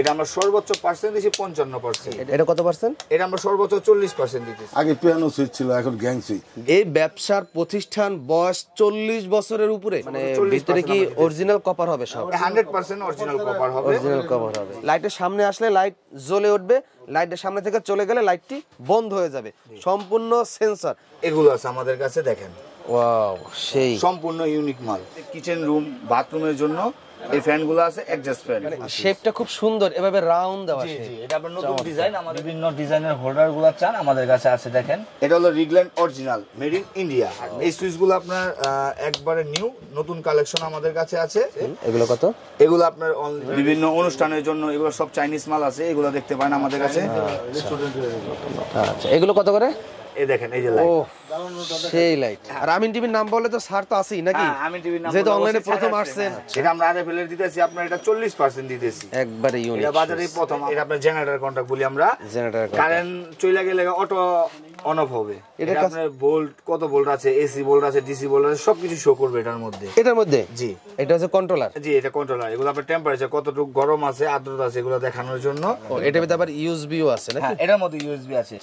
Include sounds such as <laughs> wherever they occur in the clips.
এটা আমরা সর্বোচ্চ পার্সেন্ট দিচ্ছি পঞ্চান্ন পার্সেন্ট এটা কত পার্সেন্ট এটা আমরা সর্বোচ্চ চল্লিশ পার্সেন্ট দিতেছি। আগে পিয়ানো সুইচ ছিল এখন গ্যাং সুইচ এই ব্যবসার প্রতিষ্ঠান বয়স চল্লিশ বছরের উপরে। মানে ভিতরে কি অরিজিনাল কপার হবে সব? হান্ড্রেড পার্সেন্ট অরিজিনাল কভার হবে। অরিজিনাল কভার হবে। লাইটের সামনে আসলে লাইট জ্বলে উঠবে। লাইটের সামনে থেকে চলে গেলে লাইটটি বন্ধ হয়ে যাবে। সম্পূর্ণ সেন্সর এগুলো আছে আমাদের কাছে দেখেন। ওয়াও সেই। সম্পূর্ণ ইউনিক মাল। কিচেন রুম বাথরুমের জন্য এই ফ্যানগুলো আছে অ্যাডজাস্ট ফ্যান শেপটা খুব সুন্দর এভাবে রাউন্ড দেওয়া জি জি এটা আপনার নতুন ডিজাইন আমাদের বিভিন্ন ডিজাইনের হোল্ডারগুলো চান আমাদের কাছে আছে দেখেন। এটা হলো রিগল্যান্ড অরিজিনাল মেড ইন ইন্ডিয়া এই সুইচগুলো আপনার আহ, একবারে নিউ নতুন কালেকশন আমাদের কাছে আছে। এগুলো কত? এগুলো আপনার বিভিন্ন অনুষ্ঠানের জন্য এগুলো সব চাইনিজ মাল আছে এগুলো দেখতে পারেন আমাদের কাছে। আচ্ছা এগুলো কত করে? এই দেখেন এই যে লাইট সেই লাইট আর আমিন টিভির নাম বললে তো সার তো আছেই নাকি? হ্যাঁ, টিভির নাম যেহেতু অনলাইনে প্রথম আসছেন আছে। আমরা আরে ফেলে দিতেছি আপনার এটা চল্লিশ পার্সেন্ট দিতেছি। একবারে ইউনিক এটা বাজারে প্রথম। এটা আপনার জেনারেটর কন্ট্যাক্ট বলি আমরা। জেনারেটর কারেন্ট চলে গেলে অটো অন অফ হবে। এটা আপনার ভোল্ট কত ভোল্ট আছে এসি ভোল্ট আছে ডিসি ভোল্ট আছে সবকিছু শো করবে এটার মধ্যে। এটার মধ্যে? জি। এটা হচ্ছে কন্ট্রোলার জি এটা কন্ট্রোলার এগুলো আপনার টেম্পারেচার কতটুকু গরম আছে আর্দ্রতা আছে এগুলো দেখানোর জন্য। ও এটার ভিতরে আবার ইউএসবিও আছে নাকি? হ্যাঁ এটার মধ্যে ইউএসবি আছে।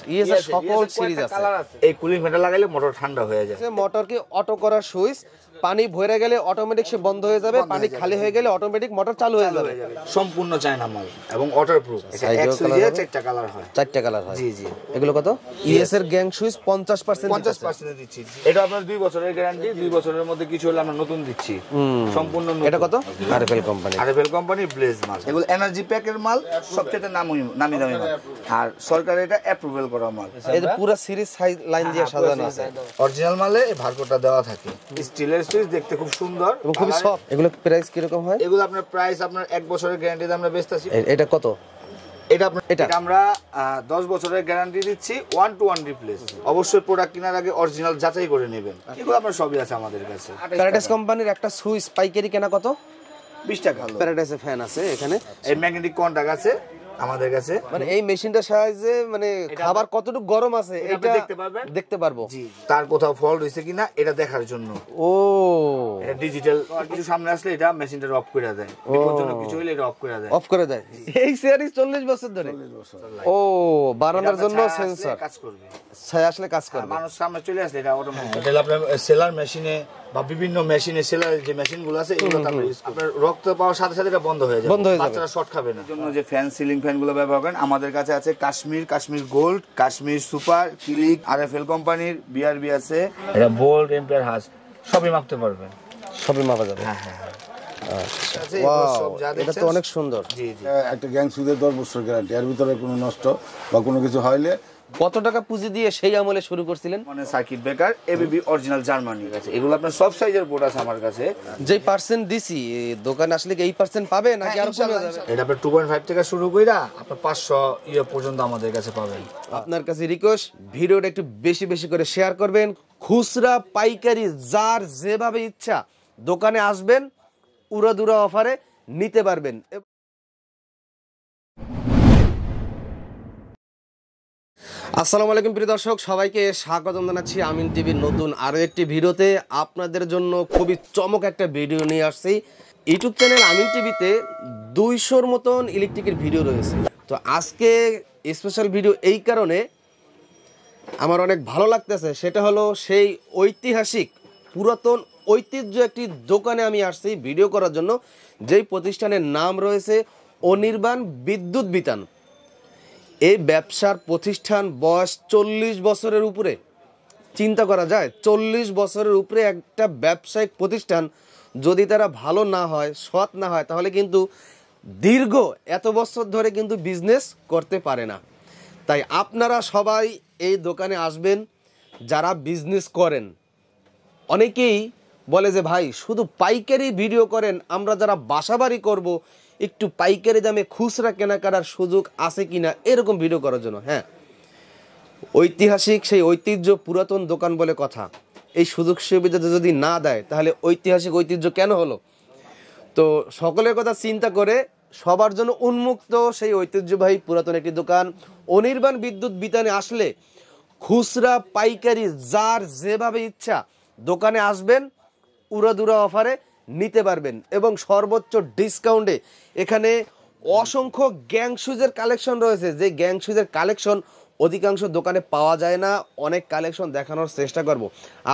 সকল কয়েকটা আছে। এই কুলিং ফ্যানটা লাগাইলে মোটর ঠান্ডা হয়ে যায়। মোটরকে অটো করার সুইচ পানি ভরে গেলে অটোমেটিক সে বন্ধ হয়ে যাবে পানি খালি হয়ে গেলে অটোমেটিক মোটর চালু হয়ে যাবে। সম্পূর্ণ চায়না মাল এবং ওয়াটার প্রুফ? চারটা কালার হয়। চারটা কালার হয়। জি জি। এগুলো কত? ইএস এর গ্যাং সুইচ পঞ্চাশ পার্সেন্ট পঞ্চাশ পার্সেন্ট দিচ্ছি। এটা আপনার দুই বছরের গ্যারান্টি দুই বছরের মধ্যে কিছু হলে আমরা নতুন দিচ্ছি। সম্পূর্ণ নতুন। এটা কত? RFL company RFL company bless মাল। এগুলো এনার্জি প্যাকের মাল সবচেয়ে নামি নামি দামি মাল। আর সরকার এটা অ্যাপ্রুভাল করা মাল। এই যে পুরো সিরিজ লাইন দিয়ে সাজানো আছে। অরিজিনাল মালে এই ভারকোডটা দেওয়া থাকে। স্টিলের সুইচ দেখতে খুব সুন্দর। এবং খুবই সফট। এগুলো প্রাইস কীরকম হয়? এগুলো আপনার প্রাইস আপনার এক বছরের গ্যারান্টিতে আমরা বেচতেছি। এটা কত? এটা এটা? এটা আমরা আহ, দশ বছরের গ্যারান্টি দিচ্ছি ওয়ান টু ওয়ান রিপ্লেস অবশ্যই প্রোডাক্ট কেনার আগে অরিজিনাল যাচাই করে নেবেন। এগুলো আপনার সবই আছে আমাদের কাছে। প্যারাডাইস কোম্পানির একটা সুইচ পাইকারি কেনা কত? বিশ টাকা হলো। ফ্যান আছে এখানে। এই ম্যাগনেটিক কন্টাক্ট আছে। আমাদের কাছে। মানে এই মেশিনটার সাহায্যে মানে খাবার কতটুকু গরম আছে এটা দেখতে পারবেন? দেখতে পারব। জি তার কোথাও ফল্ট হয়েছে কিনা এটা দেখার জন্য। ও। এটা ডিজিটাল কিছু সামনে আসলে এটা মেশিনটা অফ করে দেয়। বিপজ্জনক কিছু হলে এটা অফ করে দেয়। অফ করে দেয়। এই সিরিজ চল্লিশ বছর ধরে। ও বারান্দার জন্য আসলে সেন্সর কাজ করবে। ছায়া আসলে কাজ করবে। মানুষ সামনে চলে আসলে এটা অটোমেটিক এটা আপনার সেলার মেশিনে বা বিভিন্ন মেশিনে সেলার যে মেশিনগুলো আছে এগুলো তারপরে করবে। রক্ত পাওয়ার সাথে সাথে এটা বন্ধ হয়ে যাবে। বন্ধ হয়ে যাবে। বাচ্চারা শর্ট খাবে না। জন্য যে ফ্যান সিলিং ফ্যানগুলো ব্যবহার করেন আমাদের কাছে আছে Kashmir Kashmir gold Kashmir super click R F কোম্পানির বিআরবি আছে। এটা বোল্ড এম্পিয়ার হাস সবই মাপতে পারবেন। সবই মাপা যাবে। হ্যাঁ হ্যাঁ আছে, এগুলো Wow, সব যা এটা তো অনেক সুন্দর। জি জি। একটা গ্যাং সুইচের দশ বছর গ্যারান্টি এর ভিতরে কোনো নষ্ট বা কোনো কিছু হইলে কত টাকা পুঁজি দিয়ে সেই আমলে শুরু করছিলেন? মানে সার্কিট ব্রেকার এবিবি অরিজিনাল জার্মানির আছে এগুলো আপনার সব সাইজের বোর্ড আছে আমার কাছে। যে পার্সেন্ট দিছি দোকানে আসলে কি এই পার্সেন্ট পাবে নাকি আরও কমে যাবে? এটা আপনার টু পয়েন্ট ফাইভ থেকে শুরু কইরা আপনার পাঁচশো ইয়ে পর্যন্ত আমাদের কাছে পাবেন। আপনার কাছে রিকোয়েস্ট ভিডিওটা একটু বেশি বেশি করে শেয়ার করবেন। খুচরা পাইকারি যার যেভাবে ইচ্ছা দোকানে আসবেন উড়াদুরা অফারে নিতে পারবেন। আসসালামু আলাইকুম প্রিয় দর্শক, সবাইকে স্বাগতম জানাচ্ছি আমিন টিভির নতুন আরও একটি ভিডিওতে। আপনাদের জন্য খুবই চমক একটা ভিডিও নিয়ে আসছি। ইউটিউব চ্যানেল আমিন টিভিতে দুইশোর মতন ইলেকট্রিকের ভিডিও রয়েছে। তো আজকে স্পেশাল ভিডিও এই কারণে আমার অনেক ভালো লাগতেছে, সেটা হলো সেই ঐতিহাসিক, পুরাতন, ঐতিহ্য একটি দোকানে আমি আসছি ভিডিও করার জন্য। যেই প্রতিষ্ঠানের নাম রয়েছে অনির্বাণ বিদ্যুৎ বিতান। এই ব্যবসার প্রতিষ্ঠান বয়স চল্লিশ বছরের উপরে। চিন্তা করা যায়, চল্লিশ বছরের উপরে একটা ব্যবসায়িক প্রতিষ্ঠান যদি তারা ভালো না হয়, সৎ না হয়, তাহলে কিন্তু দীর্ঘ এত বছর ধরে কিন্তু বিজনেস করতে পারে না। তাই আপনারা সবাই এই দোকানে আসবেন, যারা বিজনেস করেন। অনেকেই বলে যে, ভাই, শুধু পাইকারি ভিডিও করেন, আমরা যারা বাসাবাড়ি করব একটু পাইকারি দামে খুচরা কেনাকাটার সুযোগ আছে কিনা এরকম ভিডিও করার জন্য হ্যাঁ। ঐতিহাসিক সেই ঐতিহ্য পুরাতন দোকান বলে কথা। এই সুযোগ সুবিধা যদি না দেয়, তাহলে ঐতিহাসিক ঐতিহ্য কেন হলো? তো সকলের কথা চিন্তা করে সবার জন্য উন্মুক্ত সেই ঐতিহ্যবাহী পুরাতন একটি দোকান। অনির্বাণ বিদ্যুৎ বিতানে আসলে খুচরা, পাইকারি, যার যেভাবে ইচ্ছা দোকানে আসবেন, উড়াদুরা অফারে নিতে পারবেন এবং সর্বোচ্চ ডিসকাউন্টে এখানে অসংখ্য গ্যাং শুজের কালেকশন রয়েছে। যে গ্যাং শুজের কালেকশন অধিকাংশ দোকানে পাওয়া যায় না। অনেক কালেকশন দেখানোর চেষ্টা করব।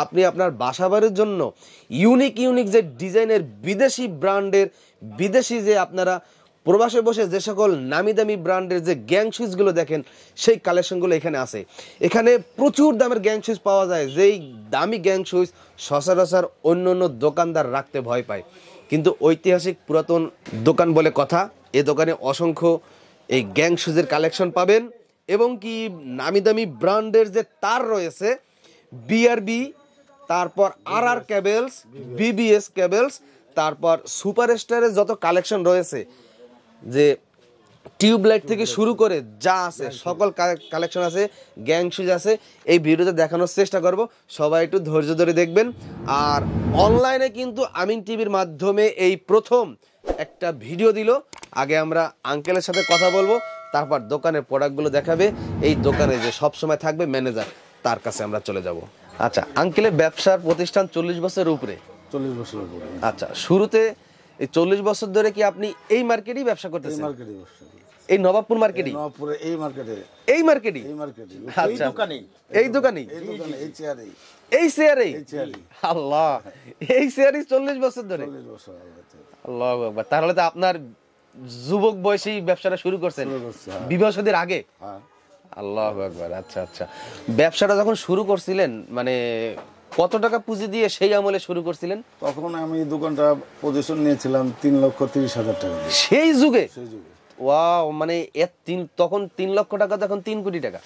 আপনি আপনার বাসাবাড়ির জন্য ইউনিক ইউনিক যে ডিজাইনের বিদেশি ব্র্যান্ডের বিদেশি যে আপনারা প্রবাসে বসে যে সকল নামি দামি ব্র্যান্ডের যে গ্যাং শুজগুলো দেখেন, সেই কালেকশনগুলো এখানে আছে। এখানে প্রচুর দামের গ্যাং শুজ পাওয়া যায়। যেই দামি গ্যাং শুজ সচরাচর অন্য অন্য দোকানদার রাখতে ভয় পায়। কিন্তু ঐতিহাসিক পুরাতন দোকান বলে কথা, এ দোকানে অসংখ্য এই গ্যাং শুজের কালেকশন পাবেন এবং কি নামি দামি ব্র্যান্ডের যে তার রয়েছে বিআরবি তারপর আর আর ক্যাবেলস বিবিএস ক্যাবেলস তারপর সুপারস্টারের যত কালেকশন রয়েছে যে টিউবলাইট থেকে শুরু করে যা আছে সকল কালেকশন আছে গ্যাং শুজ আছে এই ভিডিওতে দেখানোর চেষ্টা করব। সবাই একটু ধৈর্য ধরে দেখবেন। আর অনলাইনে কিন্তু আমিন টিভির মাধ্যমে এই প্রথম একটা ভিডিও দিল। আগে আমরা আঙ্কেলের সাথে কথা বলব তারপর দোকানের প্রোডাক্টগুলো দেখাবে। এই দোকানে যে সব সময় থাকবে ম্যানেজার তার কাছে আমরা চলে যাব। আচ্ছা আঙ্কেলের ব্যবসার প্রতিষ্ঠান চল্লিশ বছরের উপরে? চল্লিশ বছর উপরে। আচ্ছা শুরুতে এই চল্লিশ বছর ধরে কি আপনি এই মার্কেটেই ব্যবসা করতেছেন? মার্কেটে ব্যবসা এই নবাবপুর মার্কেটই নবাবপুরে এই মার্কেটে এই মার্কেটই এই মার্কেটে আচ্ছা। এই দোকানেই? এই দোকানে এই চেয়ারেই এই চেয়ারেই এই চেয়ারেই আল্লাহ। এই চেয়ারই চল্লিশ বছর ধরে। আল্লাহ আকবার। তাহলে তো আপনার যুবক বয়সেই ব্যবসাটা শুরু করছেন? হ্যাঁ। বিবাহ সাদীর আগে? হ্যাঁ। আল্লাহ আকবার। আচ্ছা আচ্ছা। ব্যবসাটা যখন শুরু করছিলেন মানে কত টাকা পুঁজি দিয়ে সেই আমলে শুরু করছিলেন? তখন আমি দোকানটা পজিশন নিয়েছিলাম তিন লক্ষ তিরিশ হাজার টাকা দিয়ে। সেই যুগে? সেই যুগে। ওয়াও মানে এ তিন তখন তিন লক্ষ টাকা তখন তিন কোটি টাকা।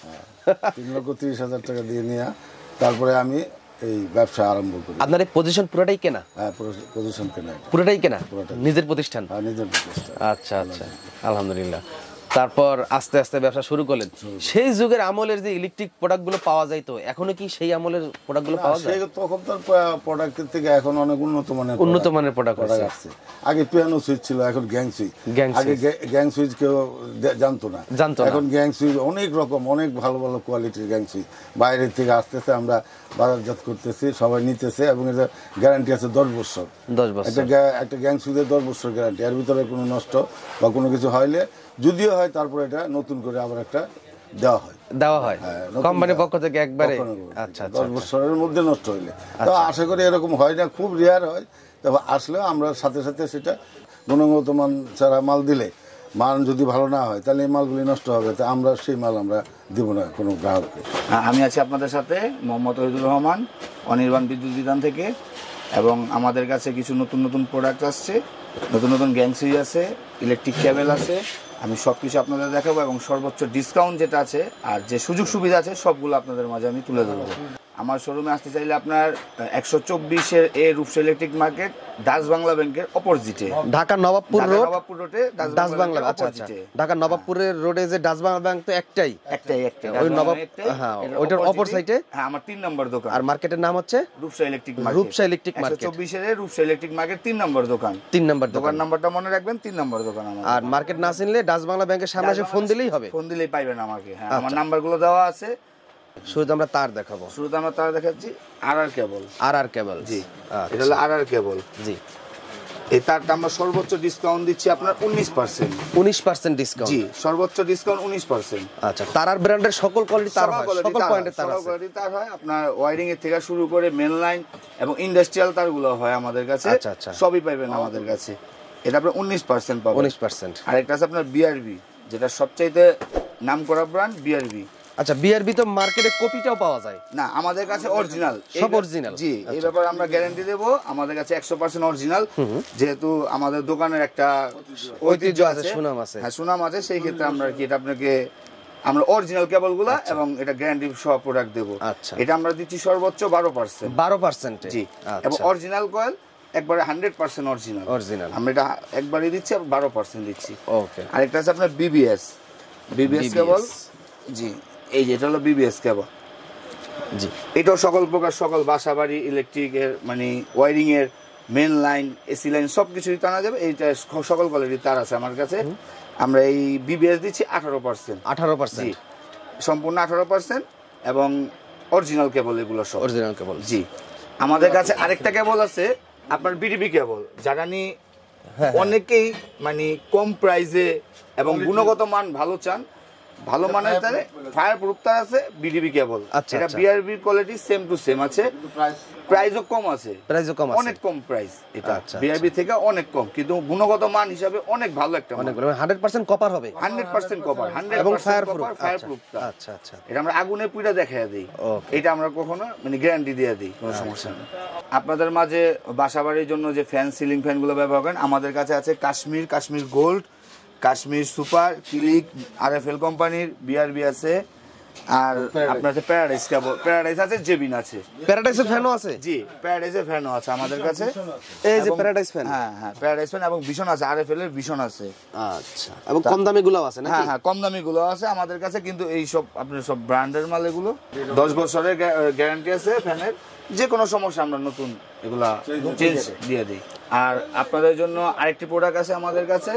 তিন লক্ষ তিরিশ হাজার টাকা দিয়ে নিয়ে তারপরে আমি এই ব্যবসা আরম্ভ করি। আপনার এই পজিশন পুরোটাই কেনা? হ্যাঁ পজিশন কেনা পুরোটাই কেনা। নিজের প্রতিষ্ঠান? নিজের প্রতিষ্ঠান। আচ্ছা আচ্ছা। আলহামদুলিল্লাহ। তারপর আস্তে আস্তে ব্যবসা শুরু করলেন। সেই যুগের আমলের যে ইলেকট্রিক প্রোডাক্টগুলো পাওয়া যাইতো এখনও কি সেই আমলের প্রোডাক্টগুলো পাওয়া যায়? সেই তখন তো প্রোডাক্টের থেকে এখন অনেক উন্নত মানের উন্নত মানের প্রোডাক্ট আসছে। আগে পিয়ানো সুইচ ছিল এখন গ্যাং সুইচ আগে গ্যাং সুইচ কেউ জানতো না। জানতো এখন গ্যাং সুইচ অনেক রকম অনেক ভালো ভালো কোয়ালিটির গ্যাং সুইচ বাইরের থেকে আসতেছে আমরা বাজারজাত করতেছি সবাই নিতেছে এবং এটা গ্যারান্টি আছে দশ বছর। দশ বছর। একটা একটা গ্যাং সুইচের দশ বছর গ্যারান্টি এর ভিতরে কোনো নষ্ট বা কোনো কিছু হইলে যদিও হয় তারপরে এটা নতুন করে আবার একটা দেওয়া হয়। দেওয়া হয়। হ্যাঁ, কোম্পানির পক্ষ থেকে একবারে। আচ্ছা দশ আচ্ছা বছরের মধ্যে নষ্ট হইলে। তো আশা করি এরকম হয় না খুব রেয়ার হয়। তবে আসলেও আমরা সাথে সাথে সেটা গুণগত মান ছাড়া মাল দিলে মান যদি ভালো না হয় তাহলে এই মালগুলি নষ্ট হবে। তা আমরা সেই মাল আমরা দিব না কোনো গ্রাহককে। আমি আছি আপনাদের সাথে মোহাম্মদ ওহিদুর রহমান অনির্বাণ বিদ্যুৎ বিধান থেকে এবং আমাদের কাছে কিছু নতুন নতুন প্রোডাক্ট আসছে নতুন নতুন গ্যাংসুই আছে ইলেকট্রিক ক্যাবেল আছে আমি সব কিছু আপনাদের দেখাবো এবং সর্বোচ্চ ডিসকাউন্ট যেটা আছে আর যে সুযোগ সুবিধা আছে, সবগুলো আপনাদের মাঝে আমি তুলে ধরবো। আমার শোরুমে আসতে চাইলে আপনার একশো চব্বিশের এ Rupsha electric market Dutch Bangla ব্যাংকের অপোজিটে ঢাকা নবাবপুর রোড? নবাবপুর রোডে ডাচ বাংলা আচ্ছা আচ্ছা। ঢাকা নবাবপুরের রোডে যে ডাচ বাংলা ব্যাংক তো একটাই। একটাই একটাই। ওই নবাব- হ্যাঁ, ওইটার অপর সাইডে? হ্যাঁ আমার তিন নম্বর দোকান। আর মার্কেটের নাম হচ্ছে? Rupsha electric market Rupsha electric market. চব্বিশের রূপসা ইলেকট্রিক মার্কেট তিন নম্বর দোকান। তিন নম্বর দোকান। নাম্বারটা মনে রাখবেন তিন নম্বর দোকান আমার আর মার্কেট না চিনলে ডাচ বাংলা ব্যাংকের সামনে এসে ফোন দিলেই হবে। ফোন দিলেই পাইবেন আমাকে। হ্যাঁ আচ্ছা। আমার নাম্বারগুলো দেওয়া আছে। শুধু আমরা তার দেখাবো। শুরুতে আমরা তারা দেখাচ্ছি আর আর কেবল। আর আর কেবল। জি আচ্ছা। এটা হলো আর আর কেবল। জি। এই তারটা আমরা সর্বোচ্চ ডিসকাউন্ট দিচ্ছি আপনার উনিশ পার্সেন্ট উনিশ পার্সেন্ট ডিসকাউন্ট জি সর্বোচ্চ ডিসকাউন্ট উনিশ পার্সেন্ট আচ্ছা তারার ব্র্যান্ডের সকল কোয়ালিটি তার হয় সকল পয়েন্টের তার কোয়ালিটি তার হয়। আপনার ওয়ারিং এর থেকে শুরু করে মেন লাইন এবং ইন্ডাস্ট্রিয়াল তারগুলো হয় আমাদের কাছে। আচ্ছা, আচ্ছা। সবই পাইবেন আমাদের কাছে। এটা আপনার উনিশ পার্সেন্ট পাবেন। উনিশ পার্সেন্ট আরেকটা আছে আপনার বিআরবি যেটা সবচাইতে নাম করা ব্র্যান্ড বিআরবি আচ্ছা বিআরবি তো মার্কেটে কপিটাও পাওয়া যায়? না আমাদের কাছে অরিজিনাল সব original? জি এই ব্যাপারে আমরা গ্যারান্টি দেবো আমাদের কাছে একশো পার্সেন্ট অরিজিনাল যেহেতু আমাদের দোকানের একটা ঐতিহ্য। আছে। সুনাম আছে। হ্যাঁ সুনাম আছে সেই ক্ষেত্রে আমরা কি এটা আপনাকে আমরা অরিজিনাল কেবলগুলা এবং এটা গ্যারান্টি সহ প্রোডাক্ট দেবো। আচ্ছা। এটা আমরা দিচ্ছি সর্বোচ্চ বারো পার্সেন্ট বারো পার্সেন্টে জি। এবং আচ্ছা অরিজিনাল কয়েল একবারে হান্ড্রেড পার্সেন্ট অরিজিনাল অরিজিনাল আমরা এটা একবারই দিচ্ছি আর বারো পার্সেন্ট দিচ্ছি। ওকে আরেকটা আছে আপনার বিবিএস বিবিএস BBS কেবল জি। এই যে এটা হলো বিবিএস কেবল জি। এটাও সকল প্রকার সকল বাসা বাড়ি ইলেকট্রিকের মানে ওয়ারিং এর মেন লাইন এসি লাইন সব কিছুই টানা যাবে। এইটা সকল কোয়ালিটির তার আছে আমার কাছে। আমরা এই বিবিএস দিচ্ছি আঠারো পার্সেন্ট আঠারো পার্সেন্ট সম্পূর্ণ আঠারো পার্সেন্ট এবং অরিজিনাল কেবল এগুলো সব। অরিজিনাল কেবল জি। আমাদের কাছে আরেকটা কেবল আছে আপনার বিডিবি কেবল জ্বালানি হ্যাঁ, অনেকেই মানে কম প্রাইসে এবং গুণগত মান ভালো চান ভালো মানের তারে ফায়ার প্রুফ তার আছে বিডিবি কেবল আচ্ছা, এটা আচ্ছা। BRB quality same to same আছে। প্রাইসও কম আছে। প্রাইসও কম আছে। অনেক কম প্রাইস এটা। আচ্ছা, বিআরবি থেকে অনেক কম কিন্তু গুণগত মান হিসাবে অনেক ভালো একটা অনেক হান্ড্রেড পার্সেন্ট কপার হবে। হান্ড্রেড পার্সেন্ট কভার হান্ড্রেড এবং percent fireproof fireproof আচ্ছা আচ্ছা। এটা আমরা আগুনে পুইটা দেখাই দিই. এটা আমরা কখনো মানে গ্যারান্টি দিয়ে দিই কোনো সমস্যা নেই। আপনাদের মাঝে বাসাবাড়ির জন্য যে ফ্যান সিলিং ফ্যানগুলো ব্যবহার করেন আমাদের কাছে আছে Kashmir Kashmir gold Kashmir super click R F L কোম্পানির বিআরবি আছে আর আপনার আছে প্যারাডাইস কেবল প্যারাডাইস আছে জেবিন আছে। প্যারাডাইসের ফ্যানও আছে? জি প্যারাডাইসের ফ্যানও আছে আমাদের কাছে। এই যে প্যারাডাইস ফ্যান হ্যাঁ হ্যাঁ প্যারাডাইস ফ্যান এবং ভীষণ আছে আর এফ এল এর ভীষণ আছে। আচ্ছা এবং কম দামি গুলো আছে হ্যাঁ হ্যাঁ কম দামি গুলো আছে আমাদের কাছে কিন্তু এই সব আপনার সব ব্র্যান্ডের মাল এগুলো দশ বছরের গ্যারান্টি আছে ফ্যানের যে কোনো সমস্যা আমরা নতুন এগুলা চেঞ্জ দিয়ে দিই। আর আপনাদের জন্য আরেকটি প্রোডাক্ট আছে আমাদের কাছে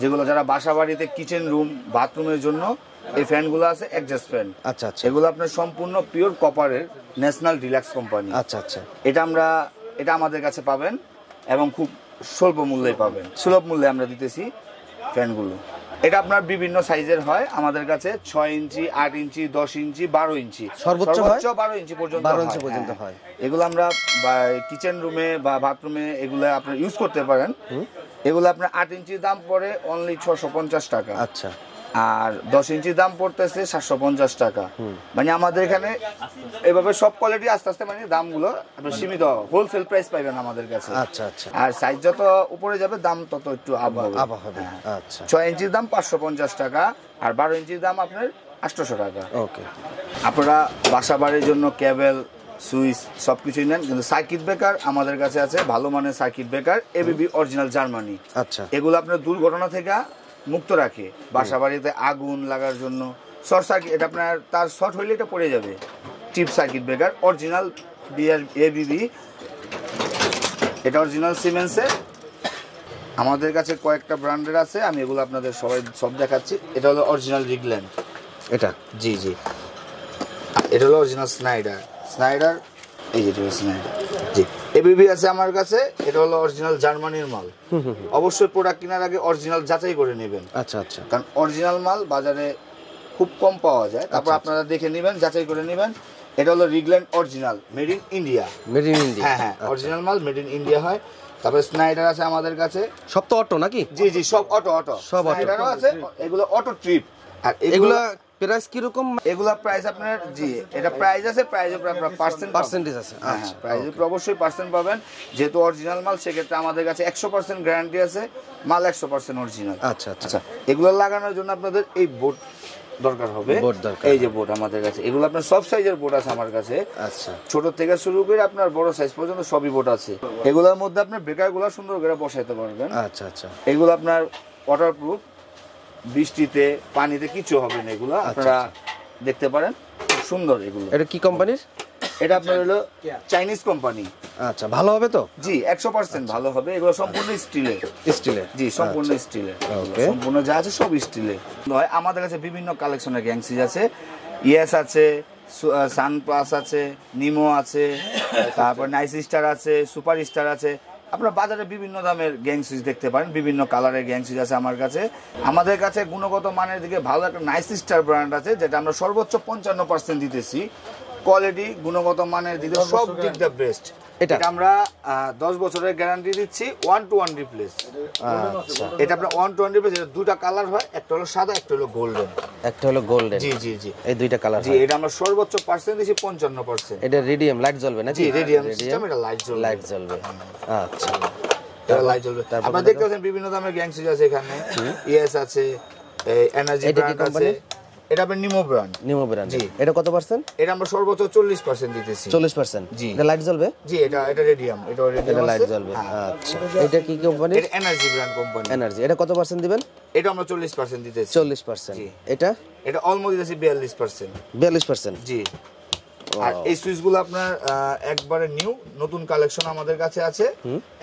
যেগুলো যারা বাসা বাড়িতে কিচেন রুম বাথরুমের জন্য এই ফ্যানগুলো আছে অ্যাডজাস্ট ফ্যান আচ্ছা আচ্ছা। এগুলো আপনার সম্পূর্ণ পিওর কপারের ন্যাশনাল ডিলাক্স কোম্পানি আচ্ছা আচ্ছা। এটা আমরা এটা আমাদের কাছে পাবেন এবং খুব স্বল্প মূল্যে পাবেন। সুলভ মূল্যে আমরা দিতেছি ফ্যানগুলো এটা আপনার বিভিন্ন সাইজের হয়। আমাদের কাছে ছয় ইঞ্চি আট ইঞ্চি দশ ইঞ্চি বারো ইঞ্চি। সর্বোচ্চ বারো ইঞ্চি পর্যন্ত 12 ইঞ্চি পর্যন্ত হ্যাঁ। হয়। এগুলো আমরা কিচেন রুমে বা বাথরুমে এগুলো আপনার ইউজ করতে পারেন। এগুলো আপনার আট ইঞ্চির দাম পড়ে অনলি ছশো পঞ্চাশ টাকা। আচ্ছা। আর দশ ইঞ্চির দাম পড়তেছে সাতশো পঞ্চাশ টাকা। মানে আমাদের এখানে এভাবে সব কোয়ালিটি আস্তে আস্তে মানে দামগুলো আপনি সীমিত হোলসেল প্রাইস পাইবেন আমাদের কাছে। আচ্ছা আচ্ছা। আর সাইজ যত উপরে যাবে দাম তত একটু আপ হবে। হ্যাঁ। আচ্ছা। ছয় ইঞ্চির দাম পাঁচশো পঞ্চাশ টাকা আর বারো ইঞ্চির দাম আপনার আটশোশো টাকা। ওকে। আপনারা বাসা বাড়ির জন্য কেবল সুইচ সব কিছুই নেন কিন্তু সার্কিট ব্রেকার আমাদের কাছে আছে ভালো মানের circuit breaker ABB original Germany আচ্ছা। এগুলো আপনার দুর্ঘটনা থেকে মুক্ত রাখে। বাসা বাড়িতে আগুন লাগার জন্য। শর্ট সার্কিট, এটা আপনার, তার শর্ট হইলে এটা পড়ে যাবে। টিপ circuit breaker, original BR ABB এটা অরিজিনাল সিমেন্সের আমাদের কাছে কয়েকটা ব্র্যান্ডের আছে, আমি এগুলো আপনাদের সবাই সব দেখাচ্ছি। এটা হলো অরিজিনাল রিগল্যান্ড। এটা, জি জি। এটা হলো অরিজিনাল স্নাইডার স্নাইডার এই যে স্নাইডার জি। এবিবি আছে আমার কাছে এটা হলো অরিজিনাল জার্মানির মাল। অবশ্যই প্রোডাক্ট কেনার আগে অরিজিনাল যাচাই করে নেবেন। আচ্ছা আচ্ছা। কারণ অরিজিনাল মাল বাজারে খুব কম পাওয়া যায়। তারপর আচ্ছা, আপনারা দেখে নেবেন যাচাই করে নেবেন। এটা হলো রিগল্যান্ড original made in India made in India হ্যাঁ হ্যাঁ অরিজিনাল মাল মেড ইন ইন্ডিয়া হয়। তারপরে স্নাইডার আছে আমাদের কাছে। সব তো অটো নাকি? জি জি সব অটো অটো সব অটো আছে এগুলো অটো ট্রিপ আর এগুলো প্রাইস কীরকম? এগুলা প্রাইস আপনার জি এটা প্রাইস আছে প্রাইসের উপর আপনার পার্সেন্ট Percentage আছে, আচ্ছা, প্রাইসের উপর অবশ্যই পার্সেন্ট পাবেন। যেহেতু অরিজিনাল মাল সেক্ষেত্রে আমাদের কাছে একশো পার্সেন্ট গ্যারান্টি আছে মাল একশো পার্সেন্ট অরিজিনাল আচ্ছা আচ্ছা। আচ্ছা এগুলো লাগানোর জন্য আপনাদের এই বোর্ড দরকার হবে। এই যে বোর্ড আমাদের কাছে এগুলো আপনার সব সাইজের বোর্ড আছে আমার কাছে। আচ্ছা। ছোট থেকে শুরু করে আপনার বড় সাইজ পর্যন্ত সবই বোর্ড আছে। এগুলোর মধ্যে আপনি ব্রেকারগুলো সুন্দর করে বসাইতে পারবেন। আচ্ছা আচ্ছা। এগুলো আপনার ওয়াটারপ্রুফ বৃষ্টিতে পানিতে কিছু হবে না এগুলো। আপনারা দেখতে পারেন খুব সুন্দর এগুলো। এটা কি কোম্পানির? এটা আপনার হলো চাইনিজ কোম্পানি আচ্ছা ভালো হবে তো? জি একশো পার্সেন্ট ভালো হবে। এগুলো সম্পূর্ণ স্টিলের স্টিলের জি সম্পূর্ণ স্টিলের. সম্পূর্ণ যা আছে সব স্টিলের নয় আমাদের কাছে বিভিন্ন কালেকশনের গ্যাংসিজ আছে। ইয়েস আছে সান প্লাস আছে নিমো আছে <coughs> তারপর নাইস স্টার আছে সুপার স্টার আছে। আপনারা বাজারে বিভিন্ন দামের গ্যাং সুইচ দেখতে পারেন, বিভিন্ন কালারের গ্যাং সুইচ আছে আমার কাছে। আমাদের কাছে গুণগত মানের দিকে ভালো একটা নাইস স্টার ব্র্যান্ড আছে, যেটা আমরা সর্বোচ্চ পঞ্চান্ন পার্সেন্ট দিতেছি। কোয়ালিটি গুণগত মানের দিকে সব দিক দ্য বেস্ট এটা? আমরা আহ, দশ বছরের গ্যারান্টি দিচ্ছি ওয়ান টু ওয়ান রিপ্লেস আচ্ছা। এটা আপনার ওয়ান টু ওয়ান রিপ্লেস এটা দুটা কালার হয় একটা হলো সাদা একটা হলো গোল্ডেন একটা হলো গোল্ডেন জি জি জি। এই দুইটা কালার জি এটা আমরা সর্বোচ্চ পার্সেন্ট দিচ্ছি পঞ্চান্ন পার্সেন্ট এটা রেডিয়াম লাইট জ্বলবে না জি রেডিয়াম সিস্টেম এটা লাইট জ্বলবে। লাইট জ্বলবে। আচ্ছা। এটা লাইট জ্বলবে। তারপর আপনারা দেখতে পাচ্ছেন বিভিন্ন দামের গ্যাংসিজ আছে এখানে। ইয়েস আছে এনার্জি ব্র্যান্ড আছে? এটা আপনার নিমো ব্র্যান্ড নিমো ব্র্যান্ড জি। এটা কত পার্সেন্ট এটা আমরা সর্বোচ্চ চল্লিশ পার্সেন্ট দিতেছি। চল্লিশ পার্সেন্ট জি। এটা লাইট জ্বলবে? জি এটা এটা রেডিয়াম এটা এটা রেডিয়াম লাইট জ্বলবে। আচ্ছা। এটা কি কোম্পানির এটা এনার্জি ব্র্যান্ড কোম্পানি এনার্জি এটা কত পার্সেন্ট দিবেন? এটা আমরা চল্লিশ পার্সেন্ট দিতেছি। চল্লিশ পার্সেন্ট এটা? এটা অলমোস্ট দিতেছি বিয়াল্লিশ পার্সেন্ট বিয়াল্লিশ পার্সেন্ট জি। আর এই সুইচগুলো আপনার একবারে নিউ নতুন কালেকশন আমাদের কাছে আছে।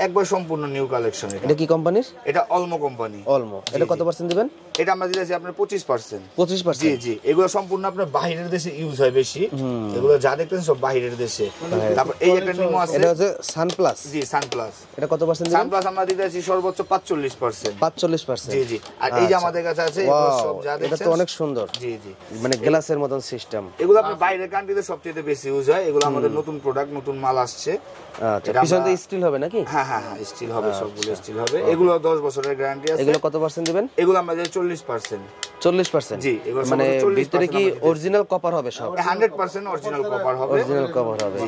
একবার সম্পূর্ণ নিউ কালেকশন এটা। কি কোম্পানির এটা অলমো কোম্পানি অলমো এটা কত পার্সেন্ট দিবেন? এটা আমরা দিতেছি আপনার পঁচিশ পার্সেন্ট পঁচিশ পার্সেন্ট জি এগুলো সম্পূর্ণ আপনার বাইরের দেশে ইউজ হয় বেশি। এগুলো যা দেখতেছেন সব বাইরের দেশে। তারপর এই একটা নিমো আছে। এটা হচ্ছে সানপ্লাস জি সানপ্লাস এটা কত পার্সেন্ট সানপ্লাস আমরা দিতেছি সর্বোচ্চ পাঁচচল্লিশ পার্সেন্ট পাঁচচল্লিশ পার্সেন্ট জি জি। আর এই যে আমাদের কাছে আছে এগুলো সব যা এটা তো অনেক সুন্দর। জি জি। মানে গ্লাসের মতন সিস্টেম এগুলো আপনার বাইরের কান্ট্রিতে সবচেয়ে বেশি ইউজ হয়। এগুলো আমাদের নতুন প্রোডাক্ট নতুন মাল আসছে। আচ্ছা পিছন স্টিল হবে নাকি? হ্যাঁ হ্যাঁ হ্যাঁ স্টিল হবে সবগুলো স্টিল হবে। এগুলো দশ বছরের গ্যারান্টি আছে। এগুলো কত পার্সেন্ট দিবেন? এগুলো আমরা যে চল্লিশ পার্সেন্ট চল্লিশ পার্সেন্ট জি, এগুলো মানে ভিতরে কি অরিজিনাল কপার হবে সব? হান্ড্রেড পার্সেন্ট অরিজিনাল কভার হবে। অরিজিনাল কভার হবে।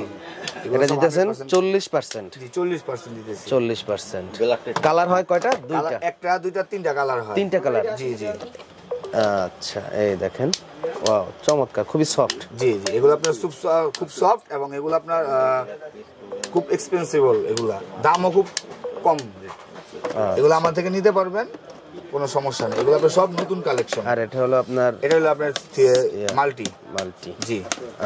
এটা দিতেছেন 100% চল্লিশ পার্সেন্ট জি চল্লিশ পার্সেন্ট দিতেছি। চল্লিশ পার্সেন্ট কালার হয় কয়টা? দুইটা। একটা দুইটা তিনটা কালার হয়। তিনটা কালার জি জি। আচ্ছা এই দেখেন। ওয়াও চমৎকার খুবই সফট জি জি এগুলো আপনার খুব খুব সফট এবং এগুলো আপনার খুব এক্সপেন্সিবল এগুলা। দামও খুব কম। এগুলো আমার থেকে নিতে পারবেন কোনো সমস্যা নেই। এগুলো আপনার সব নতুন কালেকশন আর এটা হলো আপনার এটা হলো আপনার মাল্টি। মাল্টি। জি।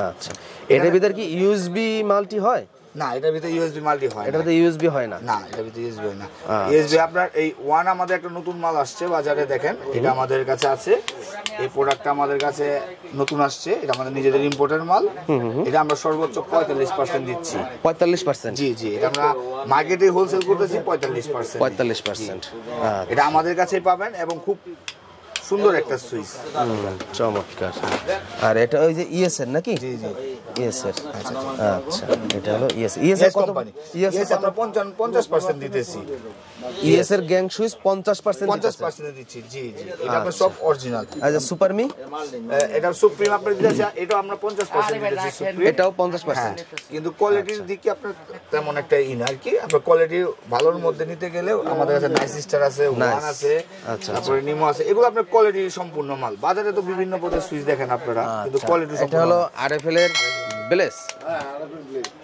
আচ্ছা। এটার ভিতর কি ইউএসবি মাল্টি হয়? না এটার ভিতরে ইউএসবি মাল্টি হয় এটার ভিতরে ইউএসবি হয় না? না এটার ভিতরে ইউএসবি হয় না। আচ্ছা। ইউএসবি আপনার এই ওয়ান আমাদের একটা নতুন মাল আসছে বাজারে দেখেন। এটা আমাদের কাছে আছে। এই প্রোডাক্টটা আমাদের কাছে নতুন আসছে। এটা আমাদের নিজেদের ইম্পোর্টের মাল। এটা আমরা সর্বোচ্চ পঁয়তাল্লিশ পার্সেন্ট দিচ্ছি। পঁয়তাল্লিশ পার্সেন্ট জি জি এটা আমরা মার্কেটে হোলসেল করতেছি পঁয়তাল্লিশ পার্সেন্ট পঁয়তাল্লিশ পার্সেন্ট এটা আমাদের কাছেই পাবেন এবং খুব সুন্দর একটা সুইচ। চমৎকার। আর এটা ওই যে ইএস নাকি? জি জি। এর আচ্ছা এটা হলো এর কত ইয়েস আমরা পার্সেন্ট দিতেছি। এর গ্যাং সুইচ পঞ্চাশ পার্সেন্ট পঞ্চাশ পার্সেন্ট দিচ্ছি জি জি। এটা আপনার সব অরিজিনাল আচ্ছা সুপার মি এটা সুপ্রিম আপনার দিতেছি এটা আমরা দিতেছি সুপ্রিম এটাও হ্যাঁ কিন্তু কোয়ালিটির দিকে আপনার তেমন একটা ই না আর কি? আপনার কোয়ালিটি ভালোর মধ্যে নিতে গেলে আমাদের কাছে নাইস স্টার আছে ওয়ান আছে আচ্ছা, তারপরে নিমো আছে এগুলো আপনার কোয়ালিটি সম্পূর্ণ মাল। বাজারে তো বিভিন্ন পদের সুইচ দেখেন আপনারা কিন্তু কোয়ালিটি আচ্ছা, এটা হলো আরএফএল এর ব্লেস?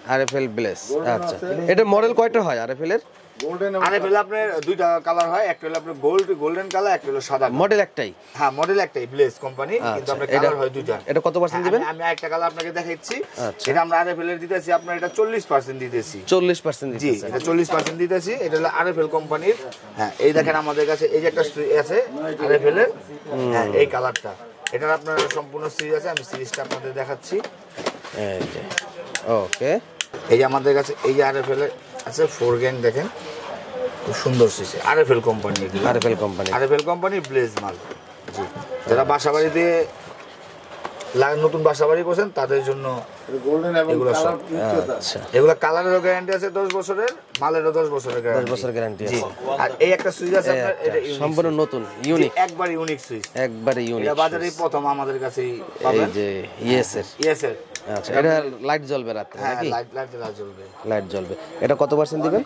RFL bless. আচ্ছা। এটা মডেল কয়টা হয় আরএফএল এর গোল্ডেন আরে পেলে আপনার দুইটা কালার হয় একটা হলো আপনার গোল্ড গোল্ডেন কালার একটা হলো সাদা মডেল একটাই? হ্যাঁ মডেল একটাই কোম্পানি কিন্তু আচ্ছা, আপনার এটা- কালার হয় দুইটা। এটা কত পার্সেন্ট হ্যাঁ, দিবেন? আমি- একটা কালার আপনাকে দেখাচ্ছি। আচ্ছা। এটা আমরা আরএফএল এর দিতেছি আপনার এটা চল্লিশ পার্সেন্ট দিতেছি। চল্লিশ পার্সেন্ট জি এটা চল্লিশ পার্সেন্ট দিতেছি এটা হলো আরএফএল কোম্পানির হ্যাঁ এই দেখেন আমাদের কাছে এই যে একটা আছে আরএফএল এর হ্যাঁ এই কালারটা এটার আপনার সম্পূর্ণ সিরিজ আছে আমি সিরিজটা আপনাদের দেখাচ্ছি। ওকে। এই যে আমাদের কাছে এই যে আরএফএল আছে ফোর গ্যাং দেখেন খুব সুন্দর series RFL company RFL company RFL company bless মাল। জি। যারা দিয়ে নতুন বাসা বাড়ি করছেন তাদের জন্য গোল্ডেন এবং এগুলো সব। আচ্ছা। এগুলো কালারেরও গ্যারান্টি আছে দশ বছরের মালেরও দশ বছরের দশ গ্যারান্টি বছর গ্যারান্টি আছে। আর এই একটা সুইচ আছে আপনার এটা সম্পূর্ণ নতুন ইউনিক একবার ইউনিক সুইচ একবারে ইউনিক এটা বাজারে প্রথম আমাদের কাছেই এই যে ইএস এর। ইয়েস এর। আচ্ছা এটা লাইট জ্বলবে রাতে হ্যাঁ নাকি? লাইট জ্বলবে লাইট জ্বলবে। এটা কত পার্সেন্ট দিবেন?